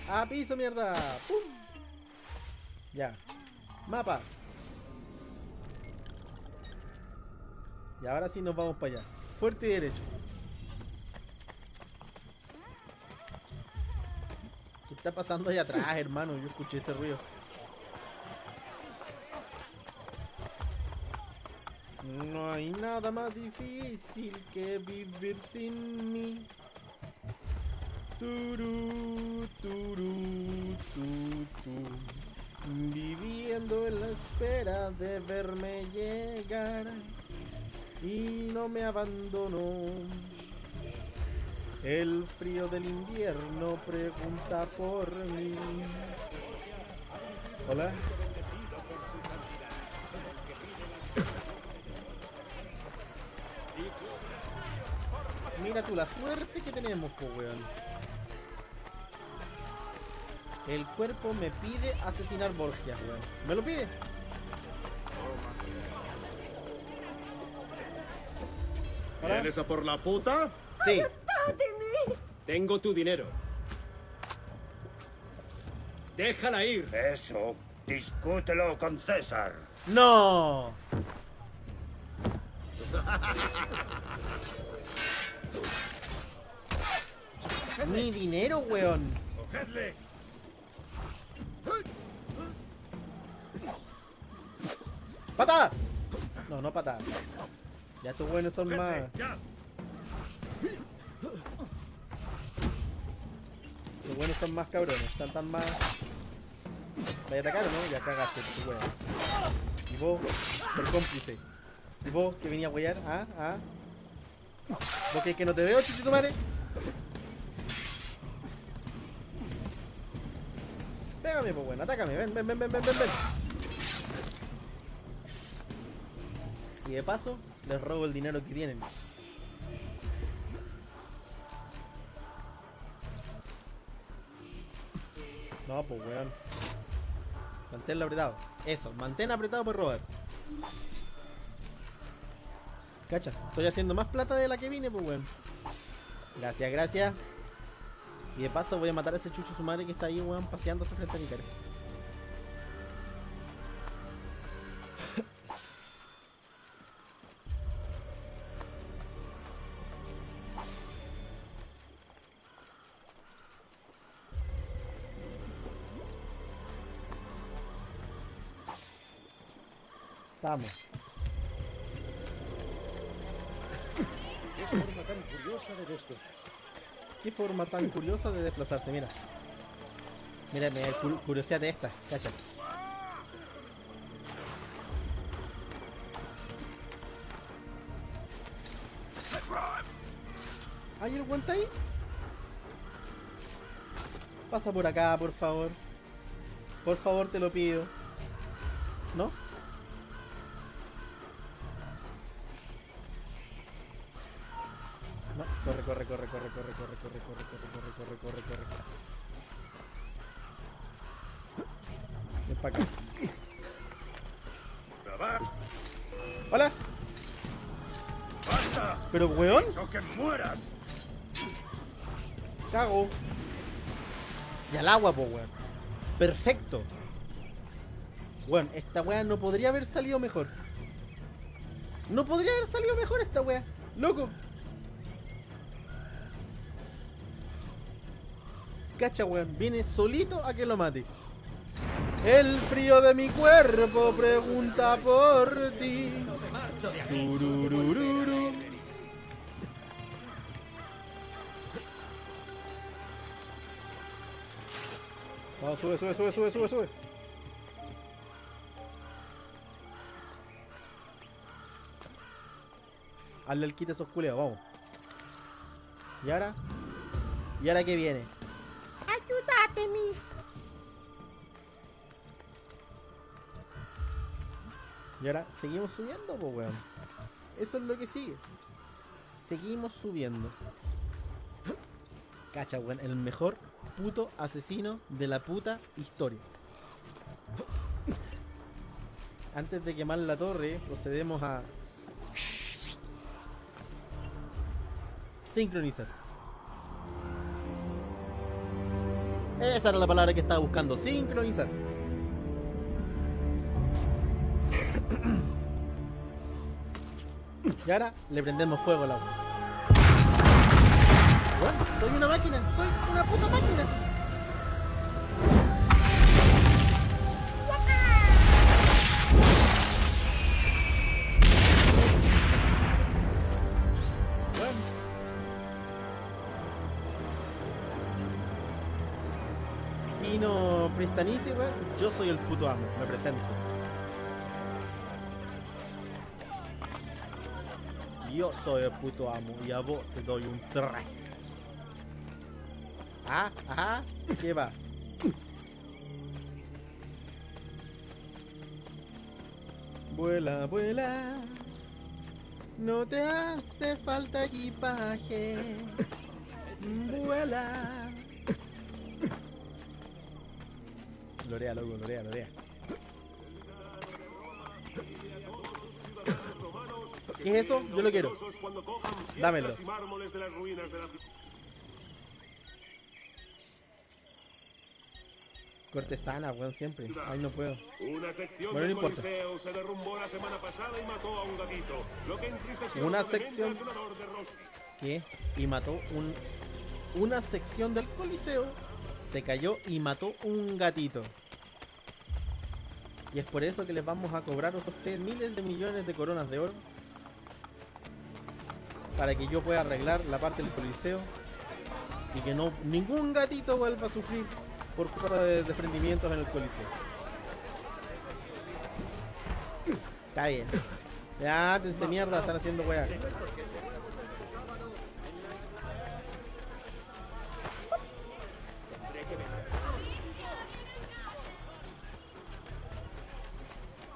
A piso, mierda. Ya. Mapa. Y ahora sí nos vamos para allá. Fuerte y derecho. ¿Qué está pasando allá atrás, hermano? Yo escuché ese ruido. No hay nada más difícil que vivir sin mí. Turú, turú, tu, tu. Viviendo en la espera de verme llegar y no me abandonó. El frío del invierno pregunta por mí. Hola. Mira tú la suerte que tenemos, po weón. El cuerpo me pide asesinar Borgia, weón. ¿Me lo pide? ¿Vienes a por la puta? Sí. Tengo tu dinero. Déjala ir. Eso, discútelo con César. ¡No! Mi dinero, weón. ¡Cogedle! ¡Pata! No, no pata. Ya estos buenos son más. Los buenos son más cabrones. Están tan más. ¿Vaya a atacar o no? Ya cagaste, tu weón. Y vos, por cómplice. ¿Y vos que venía a huear? ¿Ah? ¿Ah? ¿Vos que, que no te veo, chichito madre? Pégame, pues bueno, atácame, ven, ven, ven, ven, ven, ven, ven. Y de paso, les robo el dinero que tienen. No, pues weón. Manténlo apretado. Eso, mantén apretado por robar. Cacha, estoy haciendo más plata de la que vine, pues weón. Gracias, gracias. Y de paso voy a matar a ese chucho su madre que está ahí, weón, paseándose frente a mi cara. Forma tan curiosa de desplazarse, mira. Mira, mira, cu- curiosidad de esta, cacha. ¿Hay el guante ahí? Pasa por acá, por favor. Por favor, te lo pido. Pero weón, ¡O que mueras! cago. Y al agua, po weón. Perfecto. Weón, esta weá no podría haber salido mejor. No podría haber salido mejor esta weá. Loco. Cacha, weón. Viene solito a que lo mate. El frío de mi cuerpo pregunta por ti. Sube, sube, sube, sube, sube, sube. Hazle el kit a esos culeos, vamos. ¿Y ahora? ¿Y ahora qué viene? Ayúdate, mi. Y ahora, seguimos subiendo, pues, weón. Eso es lo que sigue. Seguimos subiendo. Cacha, weón. El mejor puto asesino de la puta historia. Antes de quemar la torre, procedemos a sincronizar. Esa era la palabra que estaba buscando, sincronizar. Y ahora le prendemos fuego al agua. Soy una máquina, soy una puta máquina. Vino Pristanici, weón. Yo soy el puto amo, me presento. Yo soy el puto amo y a vos te doy un traje. Ajá, ¿qué va? Vuela, vuela. No te hace falta equipaje. Vuela. Lorea, loco, lorea, lorea. ¿Qué es eso? Yo lo quiero. Dámelo. Cortesana, weón, siempre. Ay, no puedo. Una sección Bueno, no del importa. Coliseo se derrumbó la semana pasada y mató a un gatito. Lo que entristeció Una sección- de Rossi. ¿Qué? Y mató un, una sección del coliseo. Se cayó y mató un gatito. Y es por eso que les vamos a cobrar a ustedes miles de millones de coronas de oro. Para que yo pueda arreglar la parte del coliseo. Y que no ningún gatito vuelva a sufrir por culpa de desprendimientos en el coliseo. Está bien. Ya, te mierda, están haciendo weá.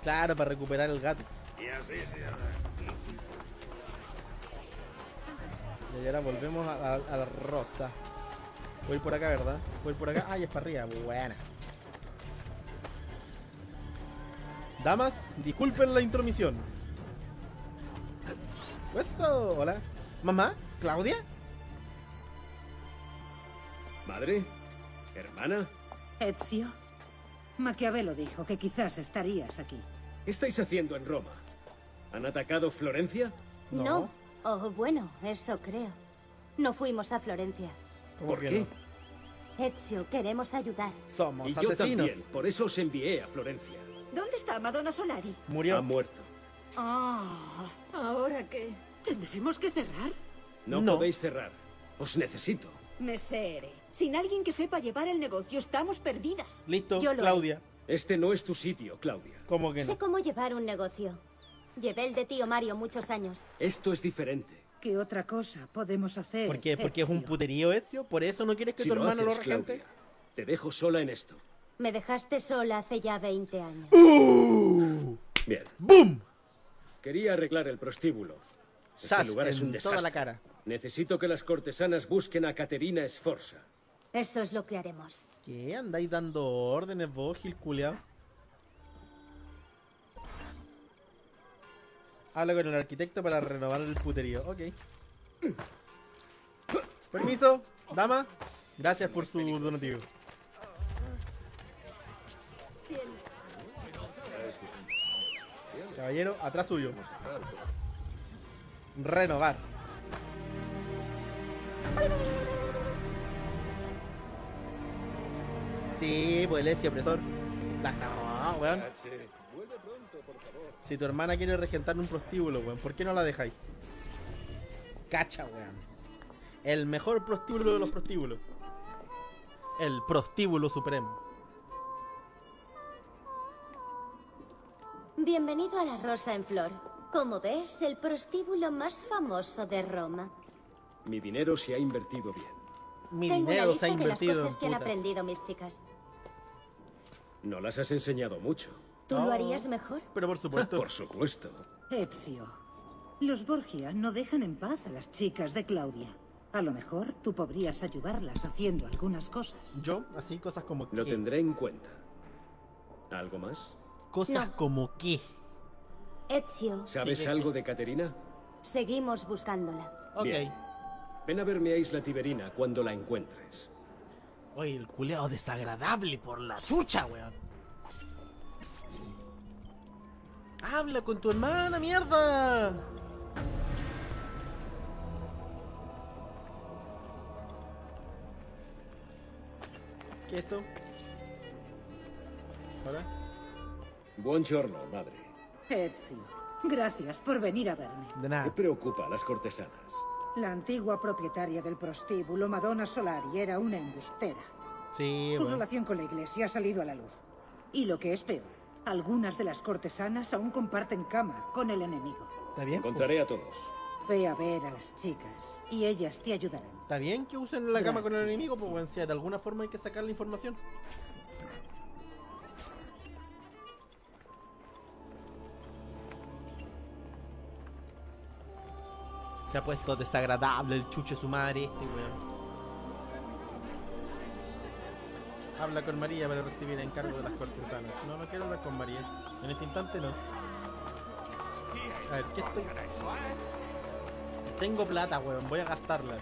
Claro, para recuperar el gato. Y así Y ahora volvemos a la rosa. Voy por acá, ¿verdad? Voy por acá. Ay, es para arriba. Buena. Damas, disculpen la intromisión. Esto, hola. ¿Mamá? ¿Claudia? ¿Madre? ¿Hermana? Ezio. Maquiavelo dijo que quizás estarías aquí. ¿Qué estáis haciendo en Roma? ¿Han atacado Florencia? No. Oh, bueno, eso creo. No fuimos a Florencia. ¿Por qué? Ezio, queremos ayudar. Somos Y yo también, por eso os envié a Florencia. ¿Dónde está Madonna Solari? Murió. Ha muerto. Ah, ¿ahora qué? ¿Tendremos que cerrar? No, No. podéis cerrar. Os necesito. Mesere, sin alguien que sepa llevar el negocio estamos perdidas. Listo, Yo lo Claudia. Este no es tu sitio, Claudia. ¿Cómo que Sé no? cómo llevar un negocio. Llevé el de tío Mario muchos años. Esto es diferente. ¿Qué otra cosa podemos hacer? ¿Por qué? ¿Porque es un Ezio? puterío, Ezio? ¿Por eso no quieres que Si tu lo hermano lo haces, regente? Claudia, te dejo sola en esto. Me dejaste sola hace ya 20 años. Bien. ¡Bum! Quería arreglar el prostíbulo. Este Sas lugar es un toda desastre. la cara. Necesito que las cortesanas busquen a Caterina Sforza. Eso es lo que haremos. ¿Qué? ¿Andáis dando órdenes vos, Gil culiao? Habla con el arquitecto para renovar el puterío. Ok. Permiso, dama. Gracias por su donativo. Caballero, atrás suyo. Renovar. Sí, pues Leslie, opresor. La- No, weón. Si tu hermana quiere regentar un prostíbulo, weón, ¿por qué no la dejáis? Cacha, weón. El mejor prostíbulo de los prostíbulos. El prostíbulo supremo. Bienvenido a la Rosa en Flor. Como ves, el prostíbulo más famoso de Roma. Mi dinero se ha invertido bien. Mi Tengo una dinero se lista ha de las invertido cosas que han aprendido mis chicas. No las has enseñado mucho. ¿Tú No. lo harías mejor? Pero por supuesto. Por supuesto. Ezio. Los Borgia no dejan en paz a las chicas de Claudia. A lo mejor tú podrías ayudarlas haciendo algunas cosas. Yo, así cosas como Lo qué. tendré en cuenta. ¿Algo más? Cosas No. como qué. Ezio, ¿Sabes Sí, algo de Caterina? seguimos buscándola. Ok. Bien. Ven a verme a Isla Tiberina cuando la encuentres. Oye, el culeado desagradable por la chucha, weón. Habla con tu hermana, mierda. ¿Qué es esto? Hola. Buongiorno, madre. Ezio, gracias por venir a verme. De ¿Qué nada. preocupa a las cortesanas? La antigua propietaria del prostíbulo, Madonna Solari, era una embustera. Sí, Su bueno. relación con la iglesia ha salido a la luz. Y lo que es peor, algunas de las cortesanas aún comparten cama con el enemigo. ¿Está bien? Encontraré a todos. Ve a ver a las chicas y ellas te ayudarán. ¿Está bien que usen la cama con el enemigo? Pues bueno, si de alguna forma hay que sacar la información. Se ha puesto desagradable el chuche su madre este weón. Habla con María para recibir encargo de las cortesanas. No, no quiero hablar con María. En este instante no. A ver, ¿qué estoy? Tengo plata, weón. Voy a gastarla.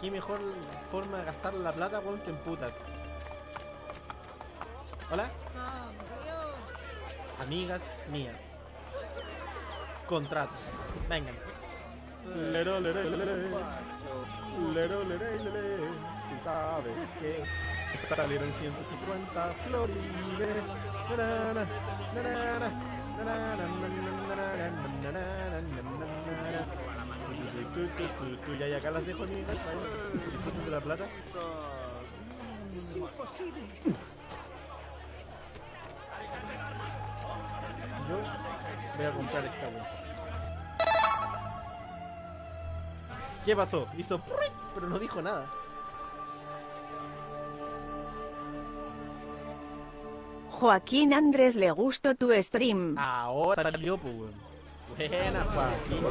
¿Qué mejor forma de gastar la plata, weón, que en putas? ¿Hola? Amigas mías. Contrato. Vengan. Lero, lero, Salieron 150 florines. Ya, ya, acá las dejo, amigas. De la plata. Es imposible. Yo voy a comprar esta weá. ¿Qué pasó? Hizo pero no dijo nada. Joaquín Andrés le gustó tu stream. Ahora salió, pues. Buena, Joaquín.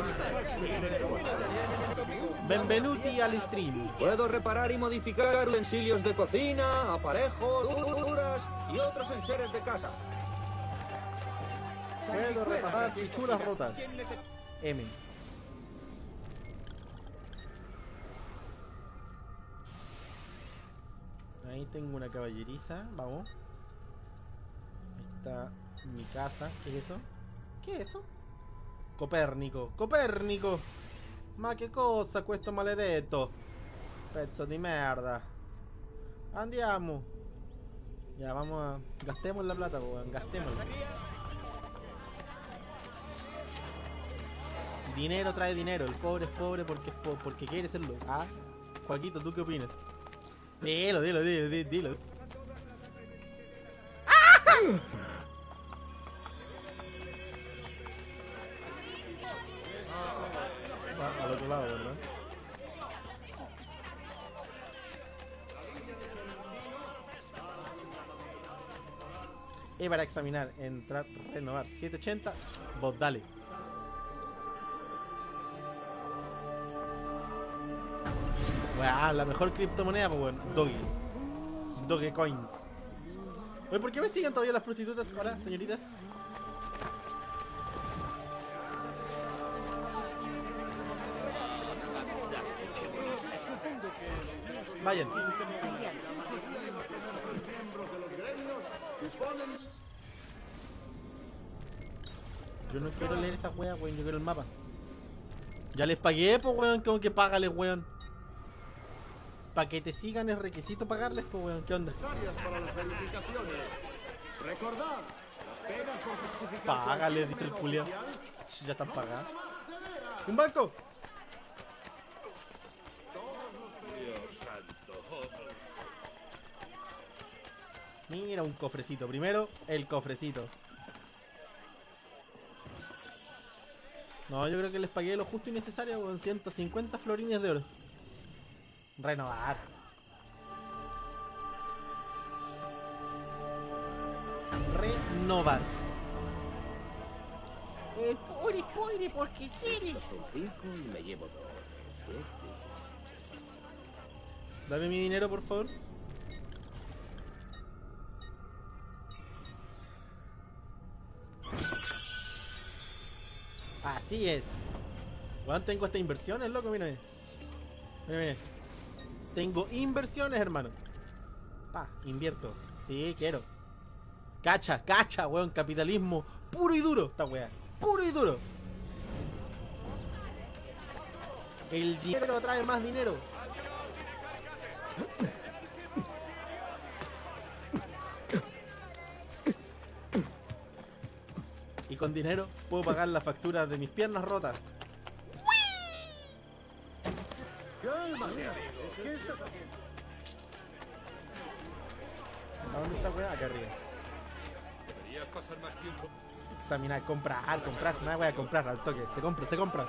Benvenuti al stream. Puedo reparar y modificar utensilios de cocina, aparejos, duras y otros enseres de casa. Puedo reparar pichuras rotas. M. Ahí tengo una caballeriza, vamos. Mi casa. ¿Qué es eso? ¿Qué es eso? Copérnico, Copérnico. Ma che cosa questo maledetto? Pezzo di merda. Andiamo. Ya, vamos a... Gastemos la plata, weón. Gastémosla. Dinero trae dinero. El pobre es pobre porque porque quiere serlo. Ah, Joaquito, ¿tú qué opinas? Dilo, dilo, dilo, dilo. dilo. Al otro lado, ¿verdad? Y para examinar, entrar, renovar 780, vos dale. Weá, la mejor criptomoneda, pues bueno, Doge. Dogecoins. Oye, ¿por qué me siguen todavía las prostitutas ahora, señoritas? Vayan. Yo no quiero leer esa wea, weón, yo quiero el mapa. Ya les pagué, pues weón, como que págales, weón. Para que te sigan es requisito pagarles, pues weón, ¿qué onda? Págale, dice el culiao. Ya están pagadas. ¡Un banco! Dios santo. Mira, un cofrecito. Primero, el cofrecito. No, yo creo que les pagué lo justo y necesario, con 150 florines de oro. Renovar. Renovar. El pobre pobre porque quiere. Son cinco y me llevo dos. Siete. Dame mi dinero, por favor. Así es. Weón, tengo estas inversiones, loco, mírame. Mírame. Tengo inversiones, hermano. Pa, invierto. Sí, quiero. Cacha, cacha, weón, capitalismo puro y duro, esta weá. Puro y duro. El dinero trae más dinero. Y con dinero puedo pagar la factura de mis piernas rotas. Cálmate, amigo. ¿Qué estás haciendo? ¿A dónde está weá? Acá arriba. Deberías pasar más tiempo. Examinar, comprar, comprar, nada voy a comprar al toque. Se compra, se compra.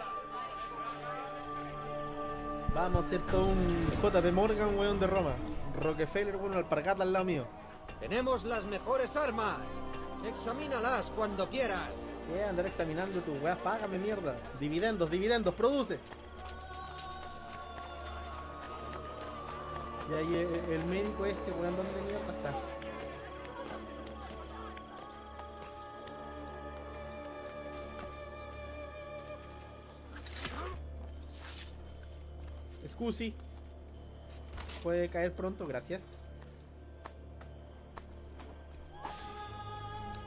Vamos a hacer todo un JP Morgan, weón, de Roma. Rockefeller, weón, alpargata al lado mío. Tenemos las mejores armas. Examínalas cuando quieras. ¿Qué? Andar examinando tu weá, págame mierda. Dividendos, dividendos, produce. Y ahí el, el médico este, weón, ¿dónde mierda está? Scusi. Puede caer pronto, gracias.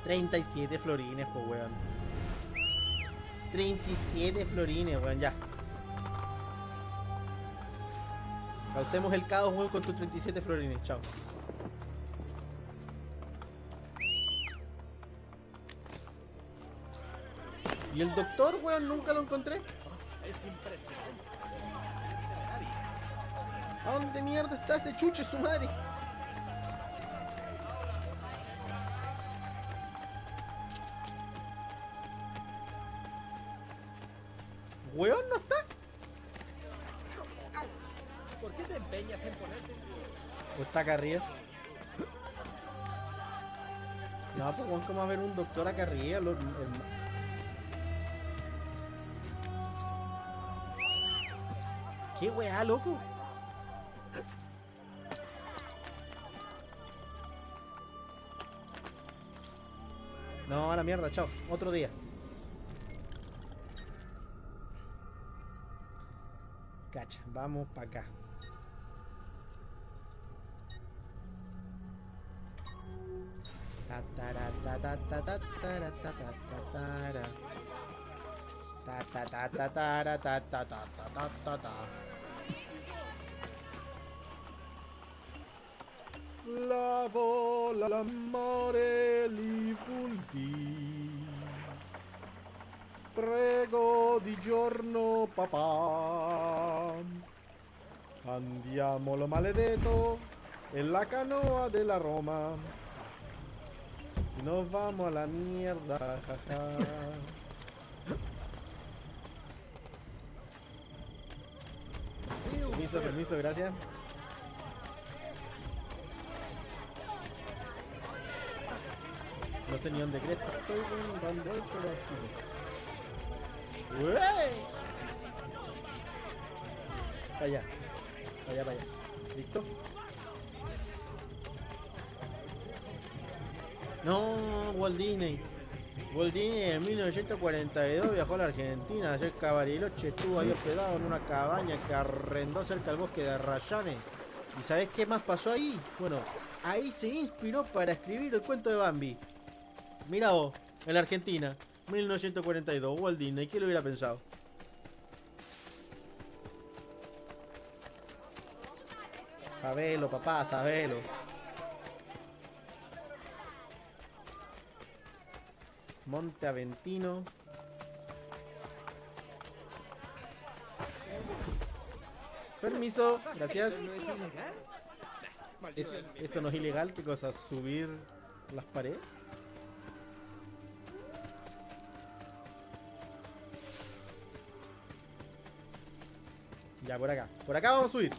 37 florines, pues weón. 37 florines, weón, ya. Causemos el caos, weón, con tus 37 florines. Chao. ¿Y el doctor, weón? Nunca lo encontré. Es impresionante. ¿A dónde mierda está ese chuche su madre? Acá arriba? No, pues ¿cómo va a haber un doctor acá arriba? Lo- el- ¿Qué weá, loco? No, a la mierda, chao. Otro día. Cacha, vamos para acá. Ta ta ta ta ta ta ta ta ta ta. La vola l'amore li fulghi. Prego di giorno papà. Andiamo lo maledetto en la canoa de la Roma. Y nos vamos a la mierda. Permiso, permiso, gracias. No sé ni dónde crees estoy, voy, pero. ¡Uey! Para allá. Para allá, para allá. ¿Listo? No, Walt Disney. Disney en 1942 viajó a la Argentina. Ayer Bariloche estuvo ahí hospedado en una cabaña que arrendó cerca del bosque de Rayane. ¿Y sabes qué más pasó ahí? Bueno, ahí se inspiró para escribir el cuento de Bambi. Mira vos, en la Argentina, 1942, Walt Disney, ¿quién lo hubiera pensado? Sabelo, papá, sabelo. Monte Aventino. Permiso, gracias. ¿Eso no es ilegal? Es- ¿Eso no es ilegal? ¿Qué cosa? ¿Subir las paredes? Ya, por acá. Por acá vamos a subir.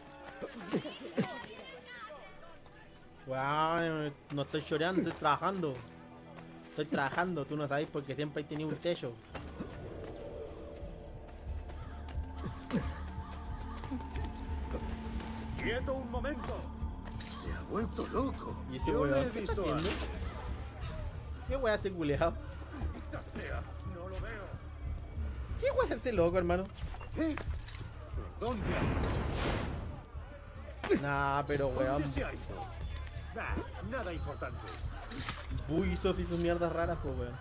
Weón, no estoy llorando, estoy trabajando. Estoy trabajando, tú no sabes porque siempre he tenido un techo. ¡Quieto un momento! Se ha vuelto loco. ¿Y ese weón qué está haciendo? ¿Qué weón hace culeado? No lo veo. ¿Qué weón hace loco, hermano? ¿Eh? ¿Dónde Nah, pero weón. Nada importante. Buisof y sus mierdas raras, pues weón.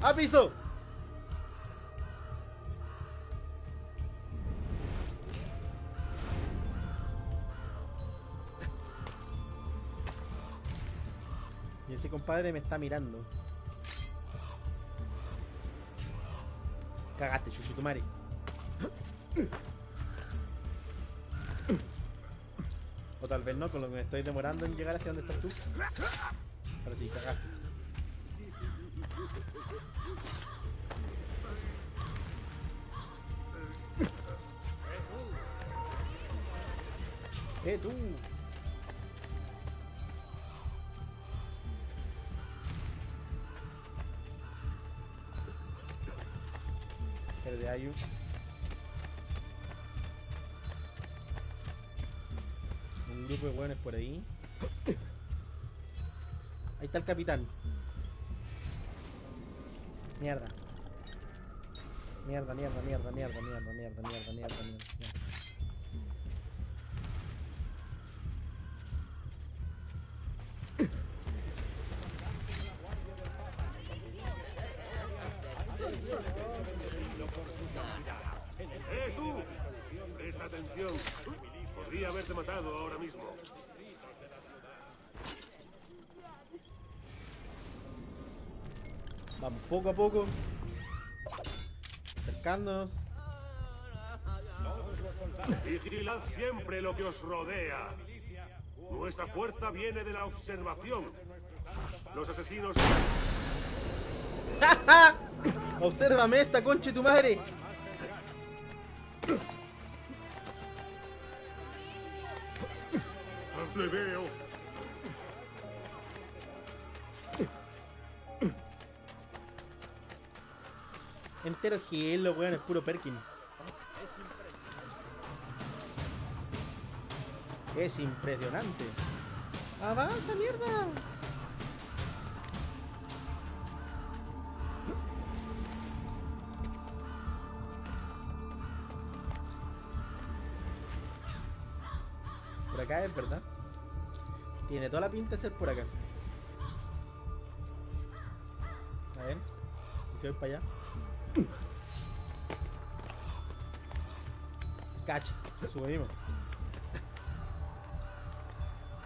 ¡A piso! Y ese compadre me está mirando. O tal vez no, con lo que me estoy demorando en llegar hacia donde estás tú. Pero sí, cagaste. ¡Eh, tú! ahí. Ahí está el capitán. Mierda. Mierda, mierda, mierda, mierda, mierda, mierda, mierda, mierda. mierda. Poco. Acercándonos. Vigilad siempre lo que os rodea. Nuestra fuerza viene de la observación. Los asesinos... Obsérvame esta concha de tu madre. Entero gelo, weón, es puro Perkin. Es impresionante. ¡Avanza, mierda! Por acá es verdad. Tiene toda la pinta de ser por acá. A ver. ¿Y si voy para allá? Cacha, subimos.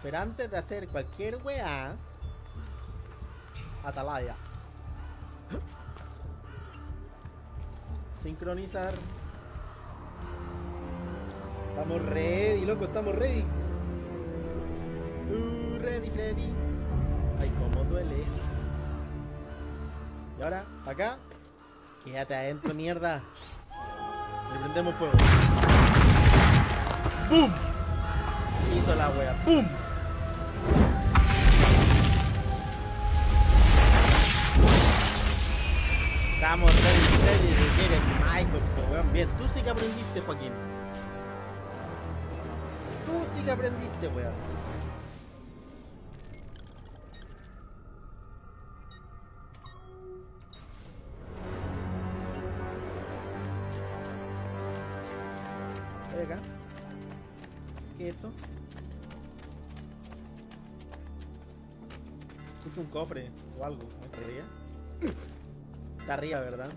Pero antes de hacer cualquier weá, atalaya. Sincronizar. Estamos ready, loco, estamos ready. Uh, ready, Freddy. Ay, cómo duele. Y ahora, acá. Quédate adentro, mierda. Le prendemos fuego. ¡Bum! Hizo la wea. ¡Bum! Estamos ready, ready, de Jerry Michael, po, weón. Bien, tú sí que aprendiste, Joaquín. Tú sí que aprendiste, weón. Cofre o algo. ¿no está arriba? Está arriba, ¿verdad?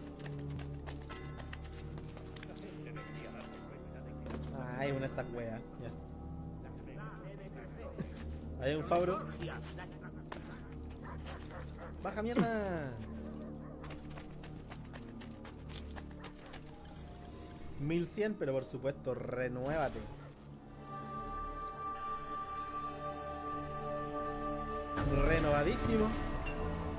Ah, hay una de estas weas. Ya. Hay un Fabro. Baja mierda. 1100, pero por supuesto, renuévate. Renovadísimo.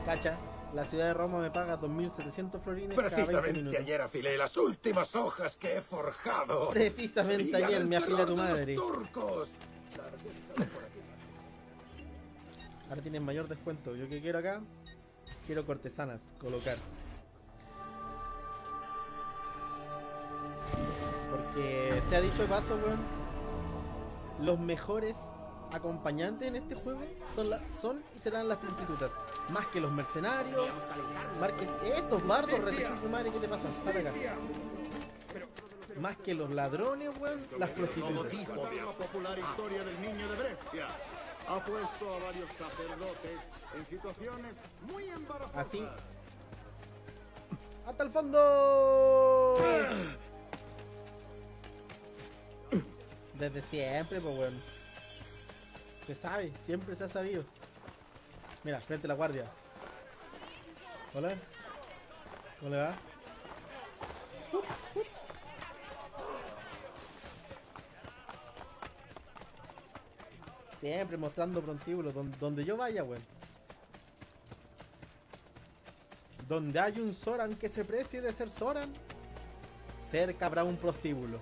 Cacha, la ciudad de Roma me paga 2700 florines cada 20 Precisamente ayer afilé las últimas hojas que he forjado. Precisamente Sería ayer me afilé tu madre. turcos. Ahora tienen mayor descuento. Yo que quiero acá, quiero cortesanas, colocar. Porque se ha dicho de paso, weón. Los mejores acompañantes en este juego son, la- son y serán las prostitutas. Más que los mercenarios. Más que estos bardos, retechucho madre, ¿qué te pasa? Sal acá. Más que los ladrones, weón, las prostitutas. tipo de la popular historia del niño de Brexia. Ha puesto a varios sacerdotes en situaciones muy embarazosas. Así. ¡Hasta el fondo! Desde siempre, pues weón. Se sabe, siempre se ha sabido. Mira, frente a la guardia. Hola. ¿Cómo le va? Siempre mostrando prontíbulos donde, donde yo vaya, weón. Donde hay un Zoran que se precie de ser Zoran, cerca habrá un prostíbulo.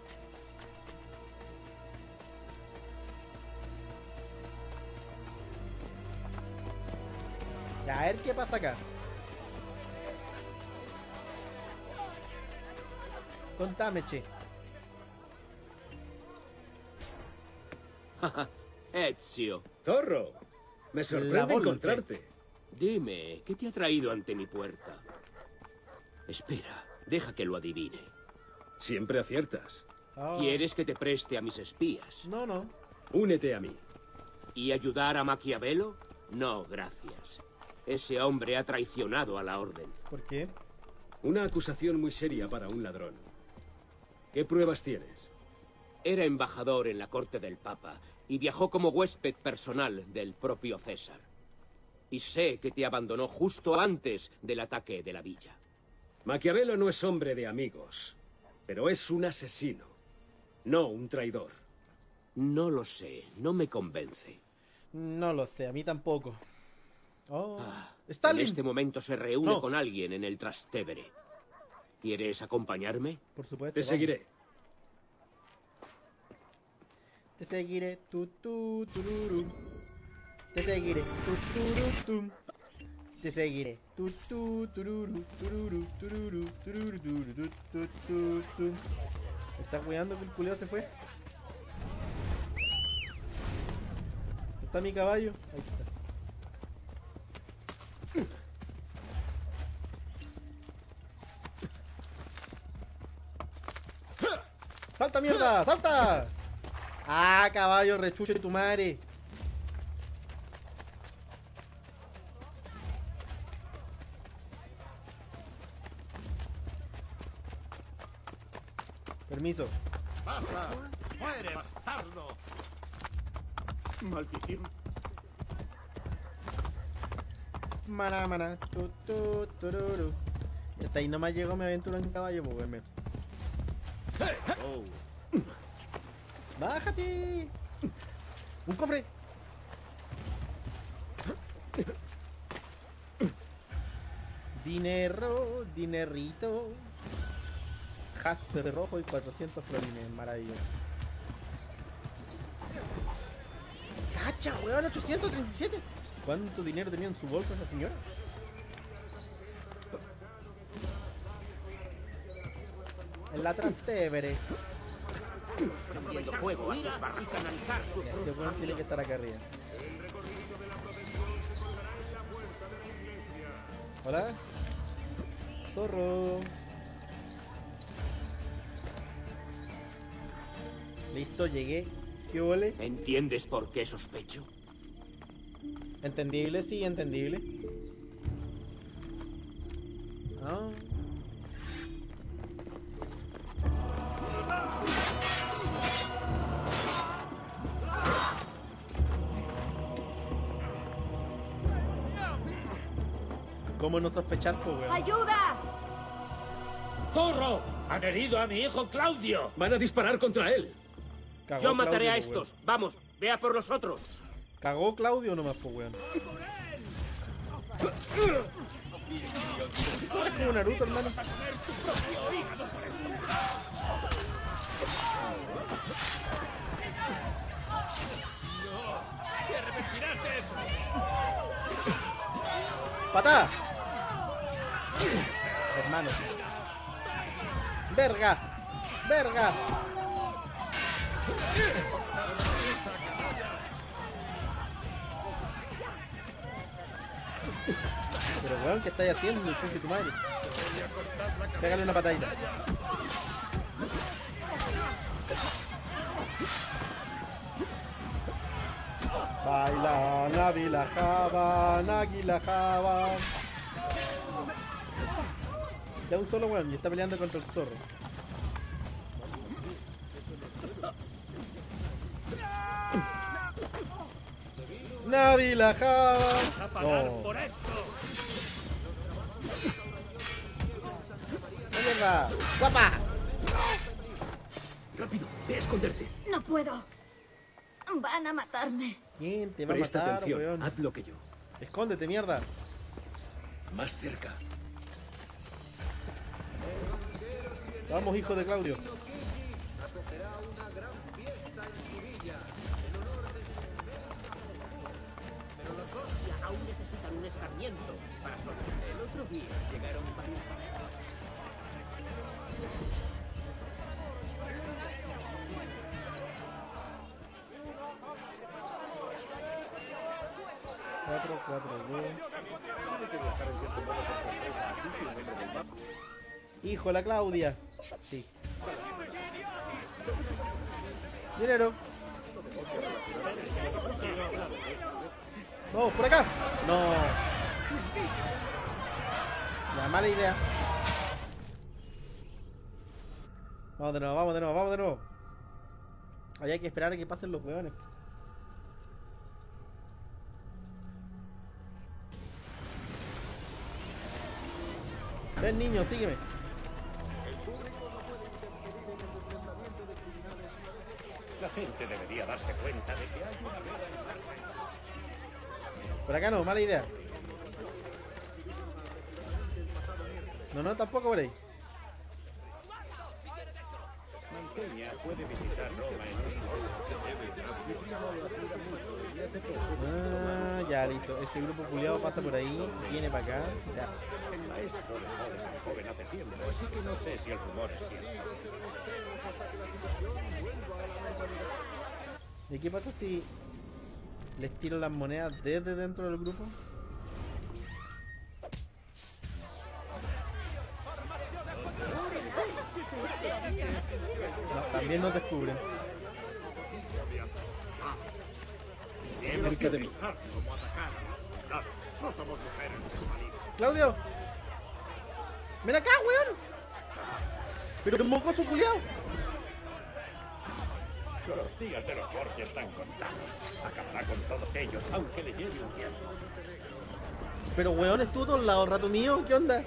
A ver qué pasa acá. Contame, che. Ezio. Zorro, me sorprende encontrarte. Dime, ¿qué te ha traído ante mi puerta? Espera, deja que lo adivine. Siempre aciertas. ¿Quieres que te preste a mis espías? No, no. Únete a mí. ¿Y ayudar a Maquiavelo? No, gracias. Ese hombre ha traicionado a la orden. ¿Por qué? Una acusación muy seria para un ladrón. ¿Qué pruebas tienes? Era embajador en la corte del Papa y viajó como huésped personal del propio César. Y sé que te abandonó justo antes del ataque de la villa. Maquiavelo no es hombre de amigos, pero es un asesino, no un traidor. No lo sé, no me convence. No lo sé, a mí tampoco. Oh. Ah, Stalin. En este momento se reúne No. con alguien en el Trastevere. ¿Quieres acompañarme? Por supuesto. Te vamos. seguiré. Te seguiré. Tu, tu, tururu. Te seguiré. Tu, turu, tum. Te seguiré. Tu, tu, tururu, tururu, tururu, tururu, tururu, tu, tu, tu, tu. ¿Me estás cuidando que el culeo se fue? ¿Está mi caballo? Ahí está. ¡Salta, mierda! ¡Salta! ¡Ah, caballo, rechuche tu madre! Permiso. ¡Basta! ¡Muere, bastardo! Maldición. Mana, mana, tu, tu, tururu. Y hasta ahí nomás llegó mi aventura en caballo, pues. Oh. ¡Bájate! ¡Un cofre! Dinero, dinerito. Jasper rojo y 400 florines, maravilloso. ¡Cacha, weón! 837. ¿Cuánto dinero tenía en su bolsa esa señora? En la Trastevere. Prendiendo fuego a sus barricas Este weón tiene que estar acá arriba. Hola. Zorro. Listo, llegué. ¿Qué ole? ¿Entiendes por qué sospecho? Entendible, sí, entendible. Ah. ¿Cómo no sospechar, po, weón? ¡Ayuda! ¡Zorro! ¡Han herido a mi hijo Claudio! Van a disparar contra él. Cagó Yo mataré Claudio, a po, estos. Vamos, vea por los otros. ¿Cagó Claudio nomás, po, weón? Como Naruto, hermano. ¡Te Hermano. ¡Verga! ¡Verga! Pero weón, ¿qué estáis haciendo? Chuchi tu madre. Pégale una patadita. Baila, Navila Java, Nagila Java. Ya un solo weón y está peleando contra el zorro. Navila ¡Vas a pagar No. por esto! ¡No mierda! ¡Guapa! ¡Rápido! ¡Ve a esconderte! No puedo. Van a matarme. ¿Quién te va Presta a matar, atención. weón? Haz lo que yo. Escóndete, mierda. Más cerca. Vamos, hijo de Claudio. Pero los Borgia aún necesitan un escarmiento para sobrevivir. El otro día llegaron varios... Cuatro, cuatro, dos. Hijo, la Claudia. Sí. Dinero. Vamos, por acá. No. La mala idea. Vamos de nuevo, vamos de nuevo, vamos de nuevo. Había que esperar a que pasen los hueones. Ven niño, sígueme. La gente debería darse cuenta de que hay una guerra en. Por acá no, mala idea. No, no, tampoco por ahí. Mantegna puede visitar Roma Ah, ya, listo. Ese grupo culiado pasa por ahí, viene para acá. Ya. El maestro dejó de ser joven hace tiempo, así que no sé si el rumor es cierto. ¿Y qué pasa si les tiro las monedas desde dentro del grupo? No, también nos descubren. Cómo atacar a. No somos mujeres. ¡Claudio! ¡Ven acá, weón! ¡Pero mocoso culiao! Los días de los Borgia están contados. Acabará con todos ellos, aunque le lleve un tiempo. Pero weón, estuvo todo al lado, rato mío, ¿qué onda?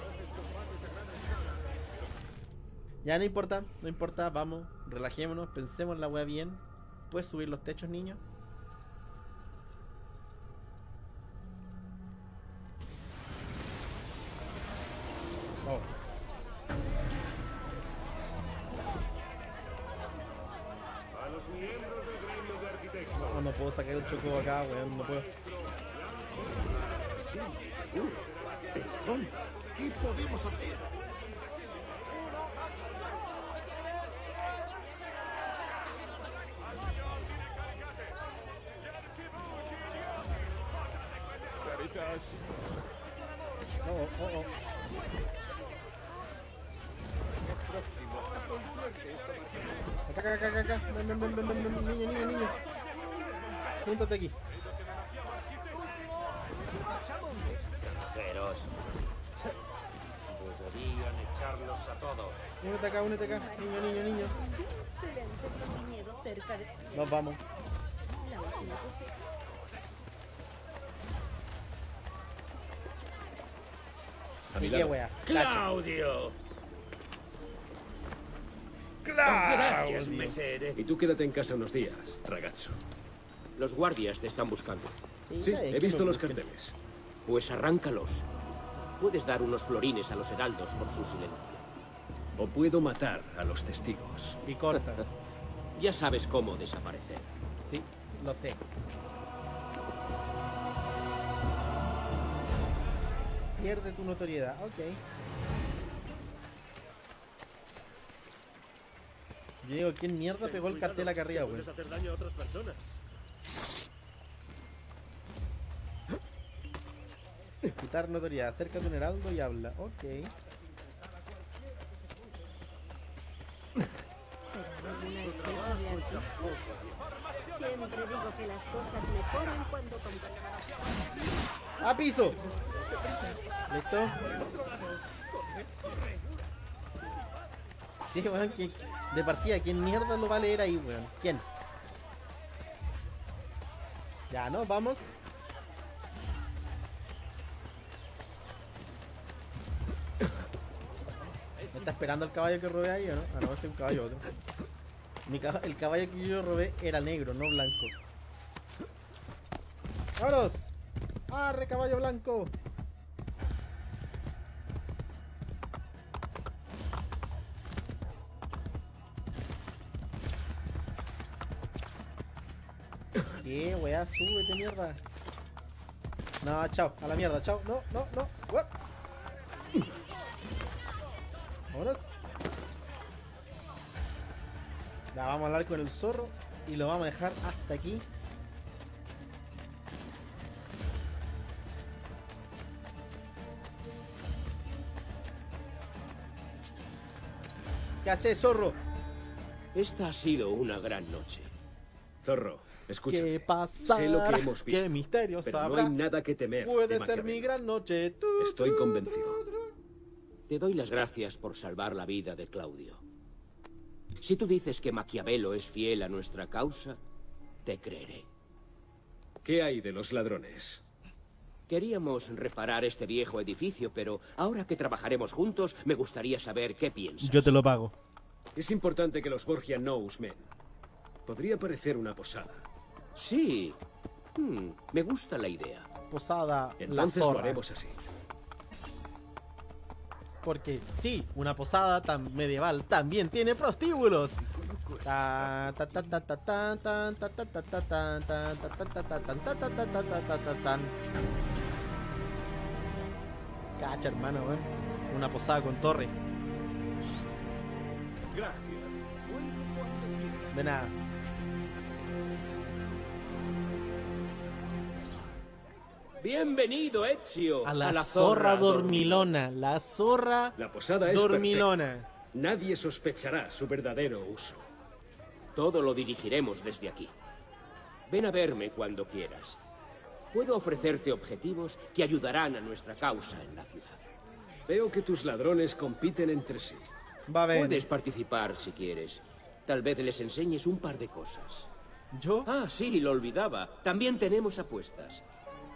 Ya no importa, no importa, vamos, relajémonos, pensemos en la wea bien. ¿Puedes subir los techos, niño? No, puedo sacar el choco acá, weón, no puedo. Perdón, ¿qué podemos hacer? Caritas. Oh, oh, oh. Acá, acá, acá, acá, ven, ven, ven, ven, ven, niño, niño, niño. Júntate aquí. Feroz. Deberían echarlos a todos. Únete acá, únete acá. Niño, niño, niño. Nos vamos. La última cosa. A mi ¿Y qué lado. wea? ¡Claudio! Gracias, mesere. Y tú quédate en casa unos días, ragazzo. Los guardias te están buscando. Sí, he visto los carteles. Pues arráncalos. Puedes dar unos florines a los heraldos por su silencio. O puedo matar a los testigos. Y corta. Ya sabes cómo desaparecer. Sí, lo sé. Pierde tu notoriedad, ok. Yo digo, ¿quién mierda pegó el cartel acá arriba, güey? Puedes hacer daño a otras personas. Quitar notoriedad, acércate a un heraldo y habla, ok. ¿Será alguna especie de artista? Siempre digo que las cosas mejoran cuando con... ¡A piso! ¿Listo? Sí, weón, que de partida, ¿quién mierda lo va a leer ahí, weón? ¿Quién? Ya, ¿no? Vamos. Está esperando el caballo que robé ahí o no? Ah, no, ese es un caballo otro. Mi el caballo que yo robé era negro, no blanco. ¡Vámonos! ¡Arre, caballo blanco! ¿Qué, weá? Súbete, mierda. No, chao, a la mierda, chao. No, no, no. Uep. Vámonos. Ya vamos a hablar con el zorro y lo vamos a dejar hasta aquí. ¿Qué haces, zorro? Esta ha sido una gran noche. Zorro, escucha. ¿Qué pasa? Sé lo que hemos ¿Qué visto. misterios pero no hay nada que temer. Puede de ser mi gran noche. Tú, Estoy tú, convencido. Te doy las gracias por salvar la vida de Claudio. Si tú dices que Maquiavelo es fiel a nuestra causa, te creeré. ¿Qué hay de los ladrones? Queríamos reparar este viejo edificio, pero ahora que trabajaremos juntos, me gustaría saber qué piensas. Yo te lo pago. Es importante que los Borgia no husmen. Podría parecer una posada. Sí. Hmm, me gusta la idea. posada Entonces la lo haremos así. Porque sí, una posada tan medieval también tiene prostíbulos. Cacha, hermano, ¿eh? Una posada con torre. Gracias. De nada. Bienvenido, Ezio. A la, zorra, dormilona. La zorra La posada es dormilona. perfecta. Nadie sospechará su verdadero uso. Todo lo dirigiremos desde aquí. Ven a verme cuando quieras. Puedo ofrecerte objetivos que ayudarán a nuestra causa en la ciudad. Veo que tus ladrones compiten entre sí. Va a ver. Puedes participar si quieres. Tal vez les enseñes un par de cosas. ¿Yo? Ah, sí, lo olvidaba. También tenemos apuestas.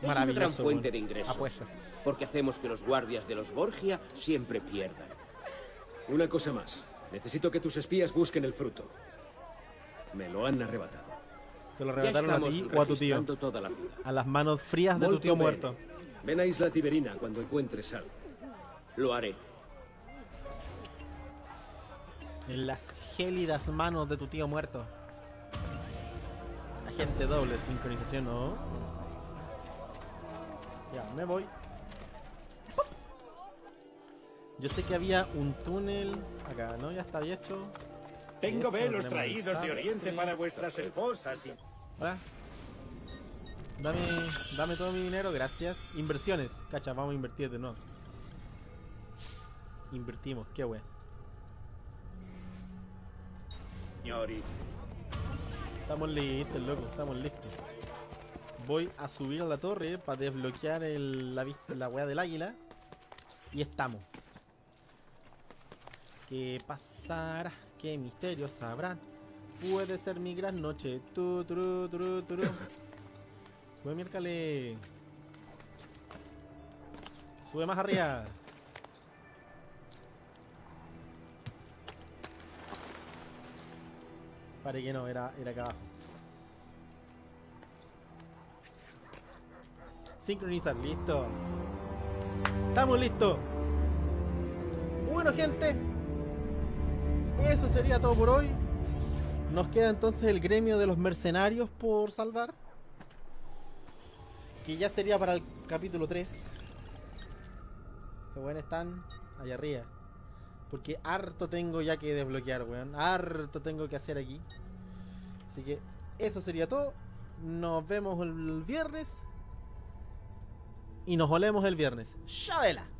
Es una gran Maravilloso, fuente de ingresos. Apuestas. Porque hacemos que los guardias de los Borgia siempre pierdan. Una cosa más. Necesito que tus espías busquen el fruto. Me lo han arrebatado. Te lo arrebataron a ti o a tu tío. toda la ciudad. A las manos frías de tu Molto tío muerto. Ven a Isla Tiberina cuando encuentres algo. Lo haré. En las gélidas manos de tu tío muerto. Agente doble, sincronización, ¿no? Me voy. Yo sé que había un túnel acá, ¿no? Ya está hecho. Tengo velos traídos de. Oriente para vuestras esposas y... Hola. Dame, dame todo mi dinero, gracias. Inversiones. Cacha, vamos a invertir de nuevo. Invertimos, qué wey. Señori, Estamos listos, loco, estamos listos. Voy a subir a la torre para desbloquear el- la, vista- la weá del águila. Y estamos. ¿Qué pasará? ¿Qué misterios habrán? Puede ser mi gran noche. Tu, turu, turu, turu. Sube miércoles. Sube más arriba. Pare que no, era, era acá abajo. Sincronizar, listo. Estamos listos. Bueno, gente. Eso sería todo por hoy. Nos queda entonces el gremio de los mercenarios por salvar. Que ya sería para el capítulo 3. Esos weones están allá arriba. Porque harto tengo ya que desbloquear, weón. Harto tengo que hacer aquí. Así que eso sería todo. Nos vemos el viernes y nos volvemos el viernes. ¡Ya!